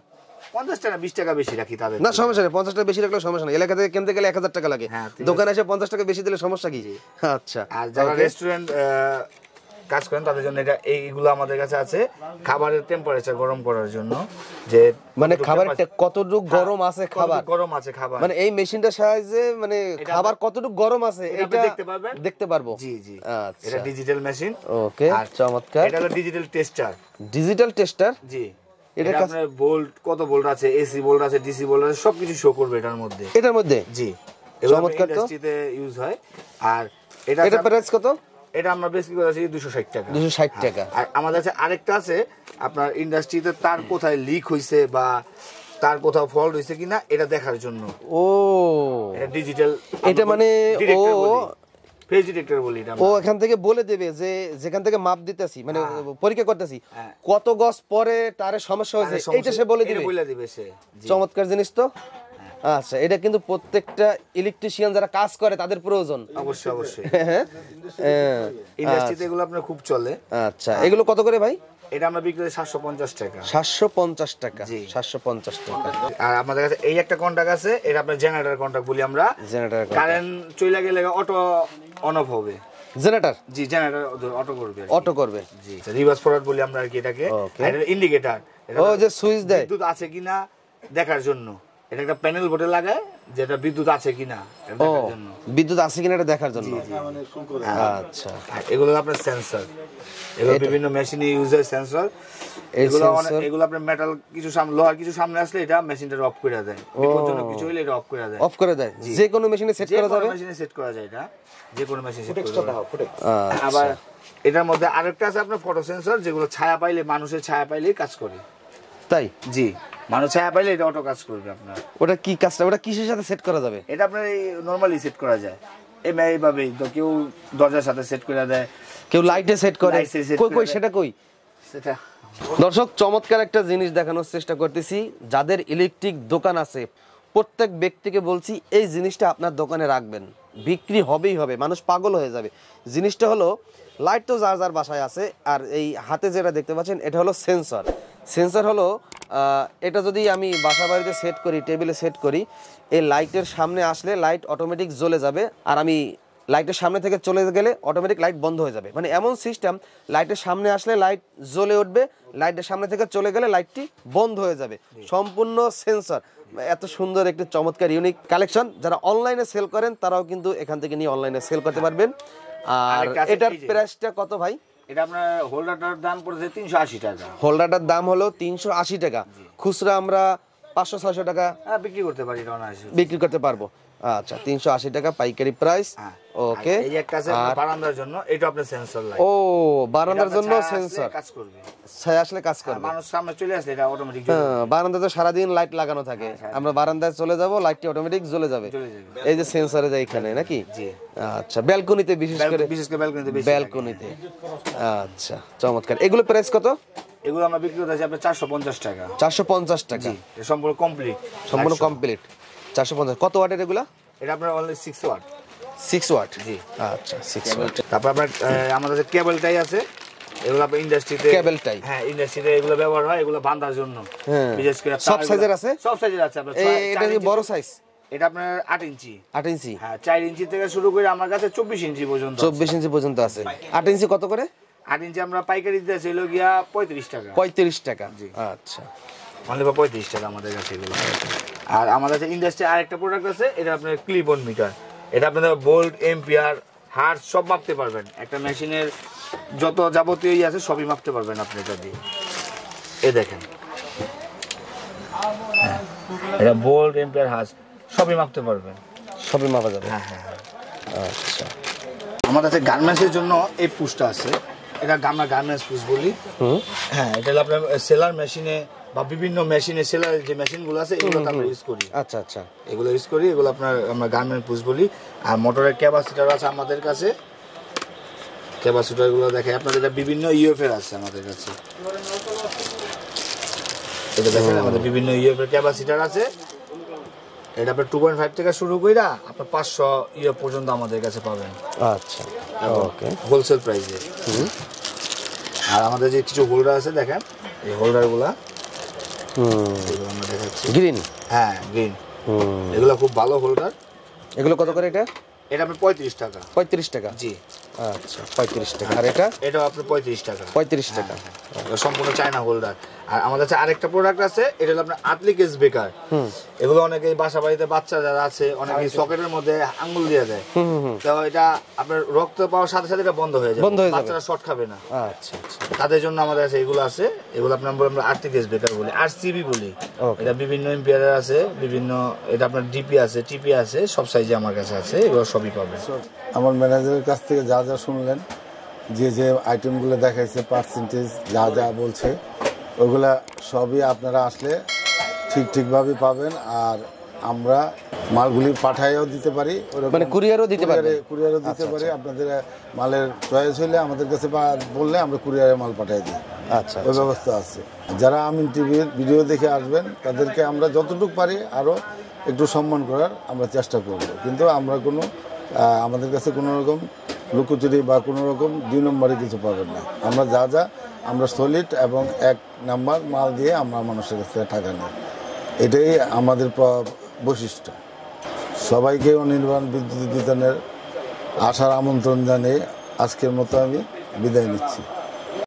পঞ্চাশ টাকা বিশ টাকা বেশি রাখি তাদের না সমস্যা নেই। পঞ্চাশ টাকা বেশি রাখলে সমস্যা নেই। এলাকা থেকে কিনতে গেলে এক হাজার টাকা লাগে। হ্যাঁ, দোকানে এসে পঞ্চাশ টাকা বেশি দিলে সমস্যা কি? আচ্ছা। আর যারা রেস্টুরেন্ট কাজ করেন তাদের জন্য এটা এইগুলো আমাদের কাছে আছে। খাবারের টেম্পারেচার গরম করার জন্য যে মানে temperature- কতটুকু গরম আছে খাবার? গরম আছে খাবার। মানে এই মেশিনটার সাহায্যে মানে খাবার কতটুকু গরম আছে এটা দেখতে পারবেন? দেখতে পারব। জি জি। আচ্ছা। এটা ডিজিটাল মেশিন ওকে আর চমৎকার। এটা হলো ডিজিটাল টেস্টার ডিজিটাল টেস্টার জি। এটা আপনার বোল্ট কত বোল্ট আছে এসি বোল্ট আছে ডিসি বোল্ট আছে সবকিছু শো করবে এটার মধ্যে। এটার মধ্যে? জি। চমৎকার তো। ইউজ হয়। আর এটা এটা এটা প্রাইস কত? এটা আমরা বেশি করে আছি দুশো ষাট টাকা। দুশো ষাট টাকা। আর আমাদের কাছে আরেকটা আছে আপনার ইন্ডাস্ট্রিতে তার কোথায় লিক হয়েছে বা তার কোথাও ফল্ট হয়েছে কিনা এটা দেখার জন্য। ও। এটা ডিজিটাল এটা মানে ও- ফেজ ডিটেক্টর বলি এটা ও এখান থেকে বলে দেবে যে যেখান থেকে মাপ দিতেছি মানে পরীক্ষা করতেছি হ্যাঁ। কত গজ পরে তারে সমস্যা হয়েছে এইটা সে বলে দিবে। বলে দিবে সে। চমৎকার জিনিস তো। আচ্ছা এটা কিন্তু প্রত্যেকটা ইলেকট্রিশিয়ান যারা কাজ করে তাদের প্রয়োজন। অবশ্যই অবশ্যই। হ্যাঁ হ্যাঁ। ইন্ডাস্ট্রিতে এগুলো আপনার খুব চলে। আচ্ছা এগুলো কত করে ভাই? এটা আমরা বিক্রি করি সাতশো পঞ্চাশ টাকা। সাতশো পঞ্চাশ টাকা জি। সাতশো পঞ্চাশ টাকা। আর আমাদের কাছে এই একটা কন্টাক্ট আছে এটা আপনার জেনারেটর কন্টাক্ট বলি আমরা। জেনারেটর কারেন্ট চলে গেলে অটো অন অফ হবে। জেনারেটর জি জেনারেটর অটো করবে। অটো করবে। জি রিভার্স ফরওয়ার্ড বলি আমরা আর কি এটাকে. ইন্ডিকেটর ও যে সুইচ দেয়। বিদ্যুৎ আছে কিনা দেখার জন্য। এটা একটা প্যানেল বোর্ডে লাগায় যেটা বিদ্যুৎ আছে কিনা ও বিদ্যুৎ আছে কিনা এটা দেখার জন্য। আচ্ছা। এগুলো আপনার সেন্সর এগুলো বিভিন্ন মেশিনে ইউজ হয় সেন্সর এগুলো অনেক- এগুলো আপনার মেটাল কিছু সামনে লোহার কিছু সামনে আসলে এটা মেশিনটা অফ করে দেয়। বিপজ্জনক কিছু হলে এটা অফ করে দেয়। অফ করে দেয়। যে কোনো মেশিনে সেট করা যাবে। মেশিনে সেট করা যায় এটা। যে কোনো মেশিনে সেট করা যায় আচ্ছা। আবার এটার মধ্যে আরেকটা আছে আপনার ফটো সেন্সর যেগুলো ছায়া পাইলে মানুষের ছায়া পাইলেই কাজ করে। তাই? জি। মানুষ ছায়া পাইলে এটা অটো কাজ করবে আপনার। ওটা কি কাজটা? ওটা কিসের সাথে সেট করা যাবে? এটা আপনার এই নর্মালি সেট করা যায়। এই এইভাবেই তো কেউ দরজার সাথে সেট করে দেয়। কেউ লাইটে সেট করে। কই কই সেটা কই? সেটা দর্শক চমৎকার একটা জিনিস দেখানোর চেষ্টা করতেছি। যাদের ইলেকট্রিক দোকান আছে প্রত্যেক ব্যক্তিকে বলছি এই জিনিসটা আপনার দোকানে রাখবেন। বিক্রি হবেই হবে মানুষ পাগল হয়ে যাবে। জিনিসটা হলো লাইট তো যার যার বাসায় আছে আর এই হাতে যেটা দেখতে পাচ্ছেন এটা হলো সেন্সর সেন্সর হলো এটা যদি আমি বাসা বাড়িতে সেট করি টেবিলে সেট করি এই লাইটের সামনে আসলে লাইট অটোমেটিক জ্বলে যাবে আর আমি লাইটের সামনে থেকে চলে গেলে অটোমেটিক লাইট বন্ধ হয়ে যাবে। মানে এমন সিস্টেম লাইটের সামনে আসলে লাইট জ্বলে উঠবে লাইটের সামনে থেকে চলে গেলে লাইটটি বন্ধ হয়ে যাবে। সম্পূর্ণ সেন্সর। এত সুন্দর একটি চমৎকার ইউনিক কালেকশন যারা অনলাইনে সেল করেন তারাও কিন্তু এখান থেকে নিয়ে অনলাইনে সেল করতে পারবেন। আর এটার প্রাইসটা কত ভাই? এটা আপনার হোল্ডারটার দাম পড়েছে তিনশো আশি টাকা। হোল্ডারটার দাম হলো তিনশো আশি টাকা। খুচরা আমরা পাঁচশো ছয়শো টাকা হ্যাঁ বিক্রি করতে পারি বিক্রি করতে পারব। আচ্ছা তিনশো আশি টাকা পাইকারি প্রাইস হ্যাঁ। ওকে এই একটা আছে বারান্দার জন্য এটা আপনার সেন্সর লাইট ও বারান্দার জন্য সেন্সর কাজ করবে। ছায়া আসলে কাজ করবে। মানুষ সামনে চলে আসলে এটা অটোমেটিক হ্যাঁ, বারান্দাতে সারাদিন লাইট লাগানো থাকে। আমরা বারান্দায় চলে যাব লাইটটি অটোমেটিক জ্বলে যাবে। এই যে সেন্সরে যায় এখানে নাকি? জি। আচ্ছা ব্যালকনিতে বিশেষ করে বিশেষ করে ব্যালকনিতে বেশি ব্যালকনিতে আচ্ছা চমৎকার। এগুলো প্রাইস কত? এগুলো আমরা বিক্রি করতে আপনার চারশো পঞ্চাশ টাকা। চারশো পঞ্চাশ টাকা। এটা সম্পূর্ণ কমপ্লিট সম্পূর্ণ কমপ্লিট চারশো পঞ্চাশ। কত ওয়াটের এগুলা? এটা আপনার only six watt six watt জি। আচ্ছা সিক্স ওয়াট তারপর আপনার আমাদের কেবলটাই আছে এগুলো আপনার ইন্ডাস্ট্রিতে Cable টাই। হ্যাঁ ইন্ডাস্ট্রিতে এগুলো ব্যবহার হয় এগুলো বাঁধার জন্য। হ্যাঁ। বিশেষ করে সব সাইজের আছে? সব সাইজের আছে আপনার এটা বড় সাইজ এটা আপনার আট ইঞ্চি আট ইঞ্চি হ্যাঁ চার ইঞ্চি থেকে শুরু করে আমার কাছে চব্বিশ ইঞ্চি পর্যন্ত। চব্বিশ ইঞ্চি পর্যন্ত আছে। আট ইঞ্চি কত করে? আট ইঞ্চি আমরা পাইকারি দিতে ছিল গিয়া পঁয়ত্রিশ টাকা। পঁয়ত্রিশ টাকা। জি। আচ্ছা। অনলি পঁয়ত্রিশ টাকা আমাদের কাছে এগুলো। আর আমাদের কাছে ইন্ডাস্ট্রি আরেকটা প্রোডাক্ট আছে এটা আপনার ক্লিপ অন মিটার এটা আপনাদের বোল্ট এম্পিয়ার হার্ট সব মাপতে পারবেন। একটা মেশিনের যত যাবতীয় ইয়ে আছে সবই মাপতে পারবেন আপনি এটা দিয়ে। এ দেখেন। হ্যাঁ, এটা বোল্ট এম্পিয়ার হার্ট সবই মাপতে পারবেন। সবই মাপা যাবে? হ্যাঁ হ্যাঁ আচ্ছা। আমাদের কাছে গার্মেন্টসের জন্য এই পুশটা আছে এটা আমরা গার্মেন্টস পুশ বলি। হ্যাঁ এটা হলো আপনার সেলার মেশিনে বা বিভিন্ন মেশিনে সেলাই যে মেশিনগুলো আছে এগুলো আমরা ইউজ করি। আচ্ছা আচ্ছা। এগুলো ইউজ করি এগুলো আপনার আমরা গার্মেন্ট পুশ বলি। আর মোটরের ক্যাপাসিটার আছে আমাদের কাছে। ক্যাপাসিটারগুলো দেখে আপনাদের এটা বিভিন্ন ইউএফ আছে আমাদের কাছে। এটা দেখেন আমাদের বিভিন্ন ইউএফ এর ক্যাপাসিটার আছে। এটা আপনার টু পয়েন্ট ফাইভ থেকে শুরু কইরা আপনার পাঁচশো ইউএফ পর্যন্ত আমাদের কাছে পাবেন। আচ্ছা ওকে। হোলসেল প্রাইসে আর আমাদের যে কিছু হোল্ডার আছে দেখেন এই হোল্ডারগুলা হুম এগুলো আমরা দেখাচ্ছি গ্রিন হ্যাঁ গ্রিন এগুলো খুব ভালো হোল্ডার এগুলো কত করে এটা? এটা আপনার পঁয়ত্রিশ টাকা। পঁয়ত্রিশ টাকা। জি। আচ্ছা পঁয়ত্রিশ টাকা। আর এটা? এটাও আপনার পঁয়ত্রিশ টাকা। পঁয়ত্রিশ টাকা। সম্পূর্ণ চায়না হোল্ডার আর আমাদের কাছে আরেকটা প্রোডাক্ট আছে এটা হলো আপনার আতলিকেস বেকার। এগুলো অনেকে বাসা বাড়িতে বাচ্চা যারা আছে অনেকে সকেটের মধ্যে আঙ্গুল দিয়ে দেয়। তো এটা আপনার রক্ত পাওয়ার সাথে সাথে এটা বন্ধ হয়ে যাবে। বন্ধ হয়ে যাবে। বাচ্চারা শর্ট খাবে না। আচ্ছা আচ্ছা। তাদের জন্য আমাদের কাছে এগুলো আছে। এগুলো আপনার আমরা- আর্টিকেস বেকার বলি আর সিবি বলি। এটা বিভিন্ন এম্পিয়ারের আছে বিভিন্ন এটা আপনার ডিপি আছে টিপি আছে সব সাইজে আমার কাছে আছে এগুলো সবই পাবে আমার ম্যানেজারের কাছ থেকে যা যা যা শুনলেন যে যে আইটেমগুলো দেখাইছে পার্সেন্টেজ যা যা বলছে ওগুলা সবই আপনারা আসলে ঠিক ঠিকভাবে পাবেন আর আমরা মালগুলি পাঠাইও দিতে পারি মানে কুরিয়ারও দিতে পারি কুরিয়ারে- কুরিয়ারও দিতে পারি। আপনাদের মালের চয়েস হইলে আমাদের কাছে বা- বললে আমরা কুরিয়ারে মাল পাঠাই দিই। আচ্ছা ওই ব্যবস্থা আছে। যারা আমিন টিভির ভিডিও দেখে আসবেন তাদেরকে আমরা যতটুকু পারি আরও একটু সম্মান করার আমরা চেষ্টা করব। কিন্তু আমরা কোনো আমাদের কাছে কোনো রকম লুকোচুরি বা কোনো রকম দুই নম্বরে কিছু পাবেন না। আমরা যা যা, আমরা সলিড এবং এক নাম্বার মাল দিয়ে আমরা মানুষের কাছ থেকে টাকা নিই। এটাই আমাদের বৈশিষ্ট্য। সবাইকে অনির্বাণ বিদ্যুৎ বিতানের আসার আমন্ত্রণ জানিয়ে আজকের মতো আমি বিদায় নিচ্ছি।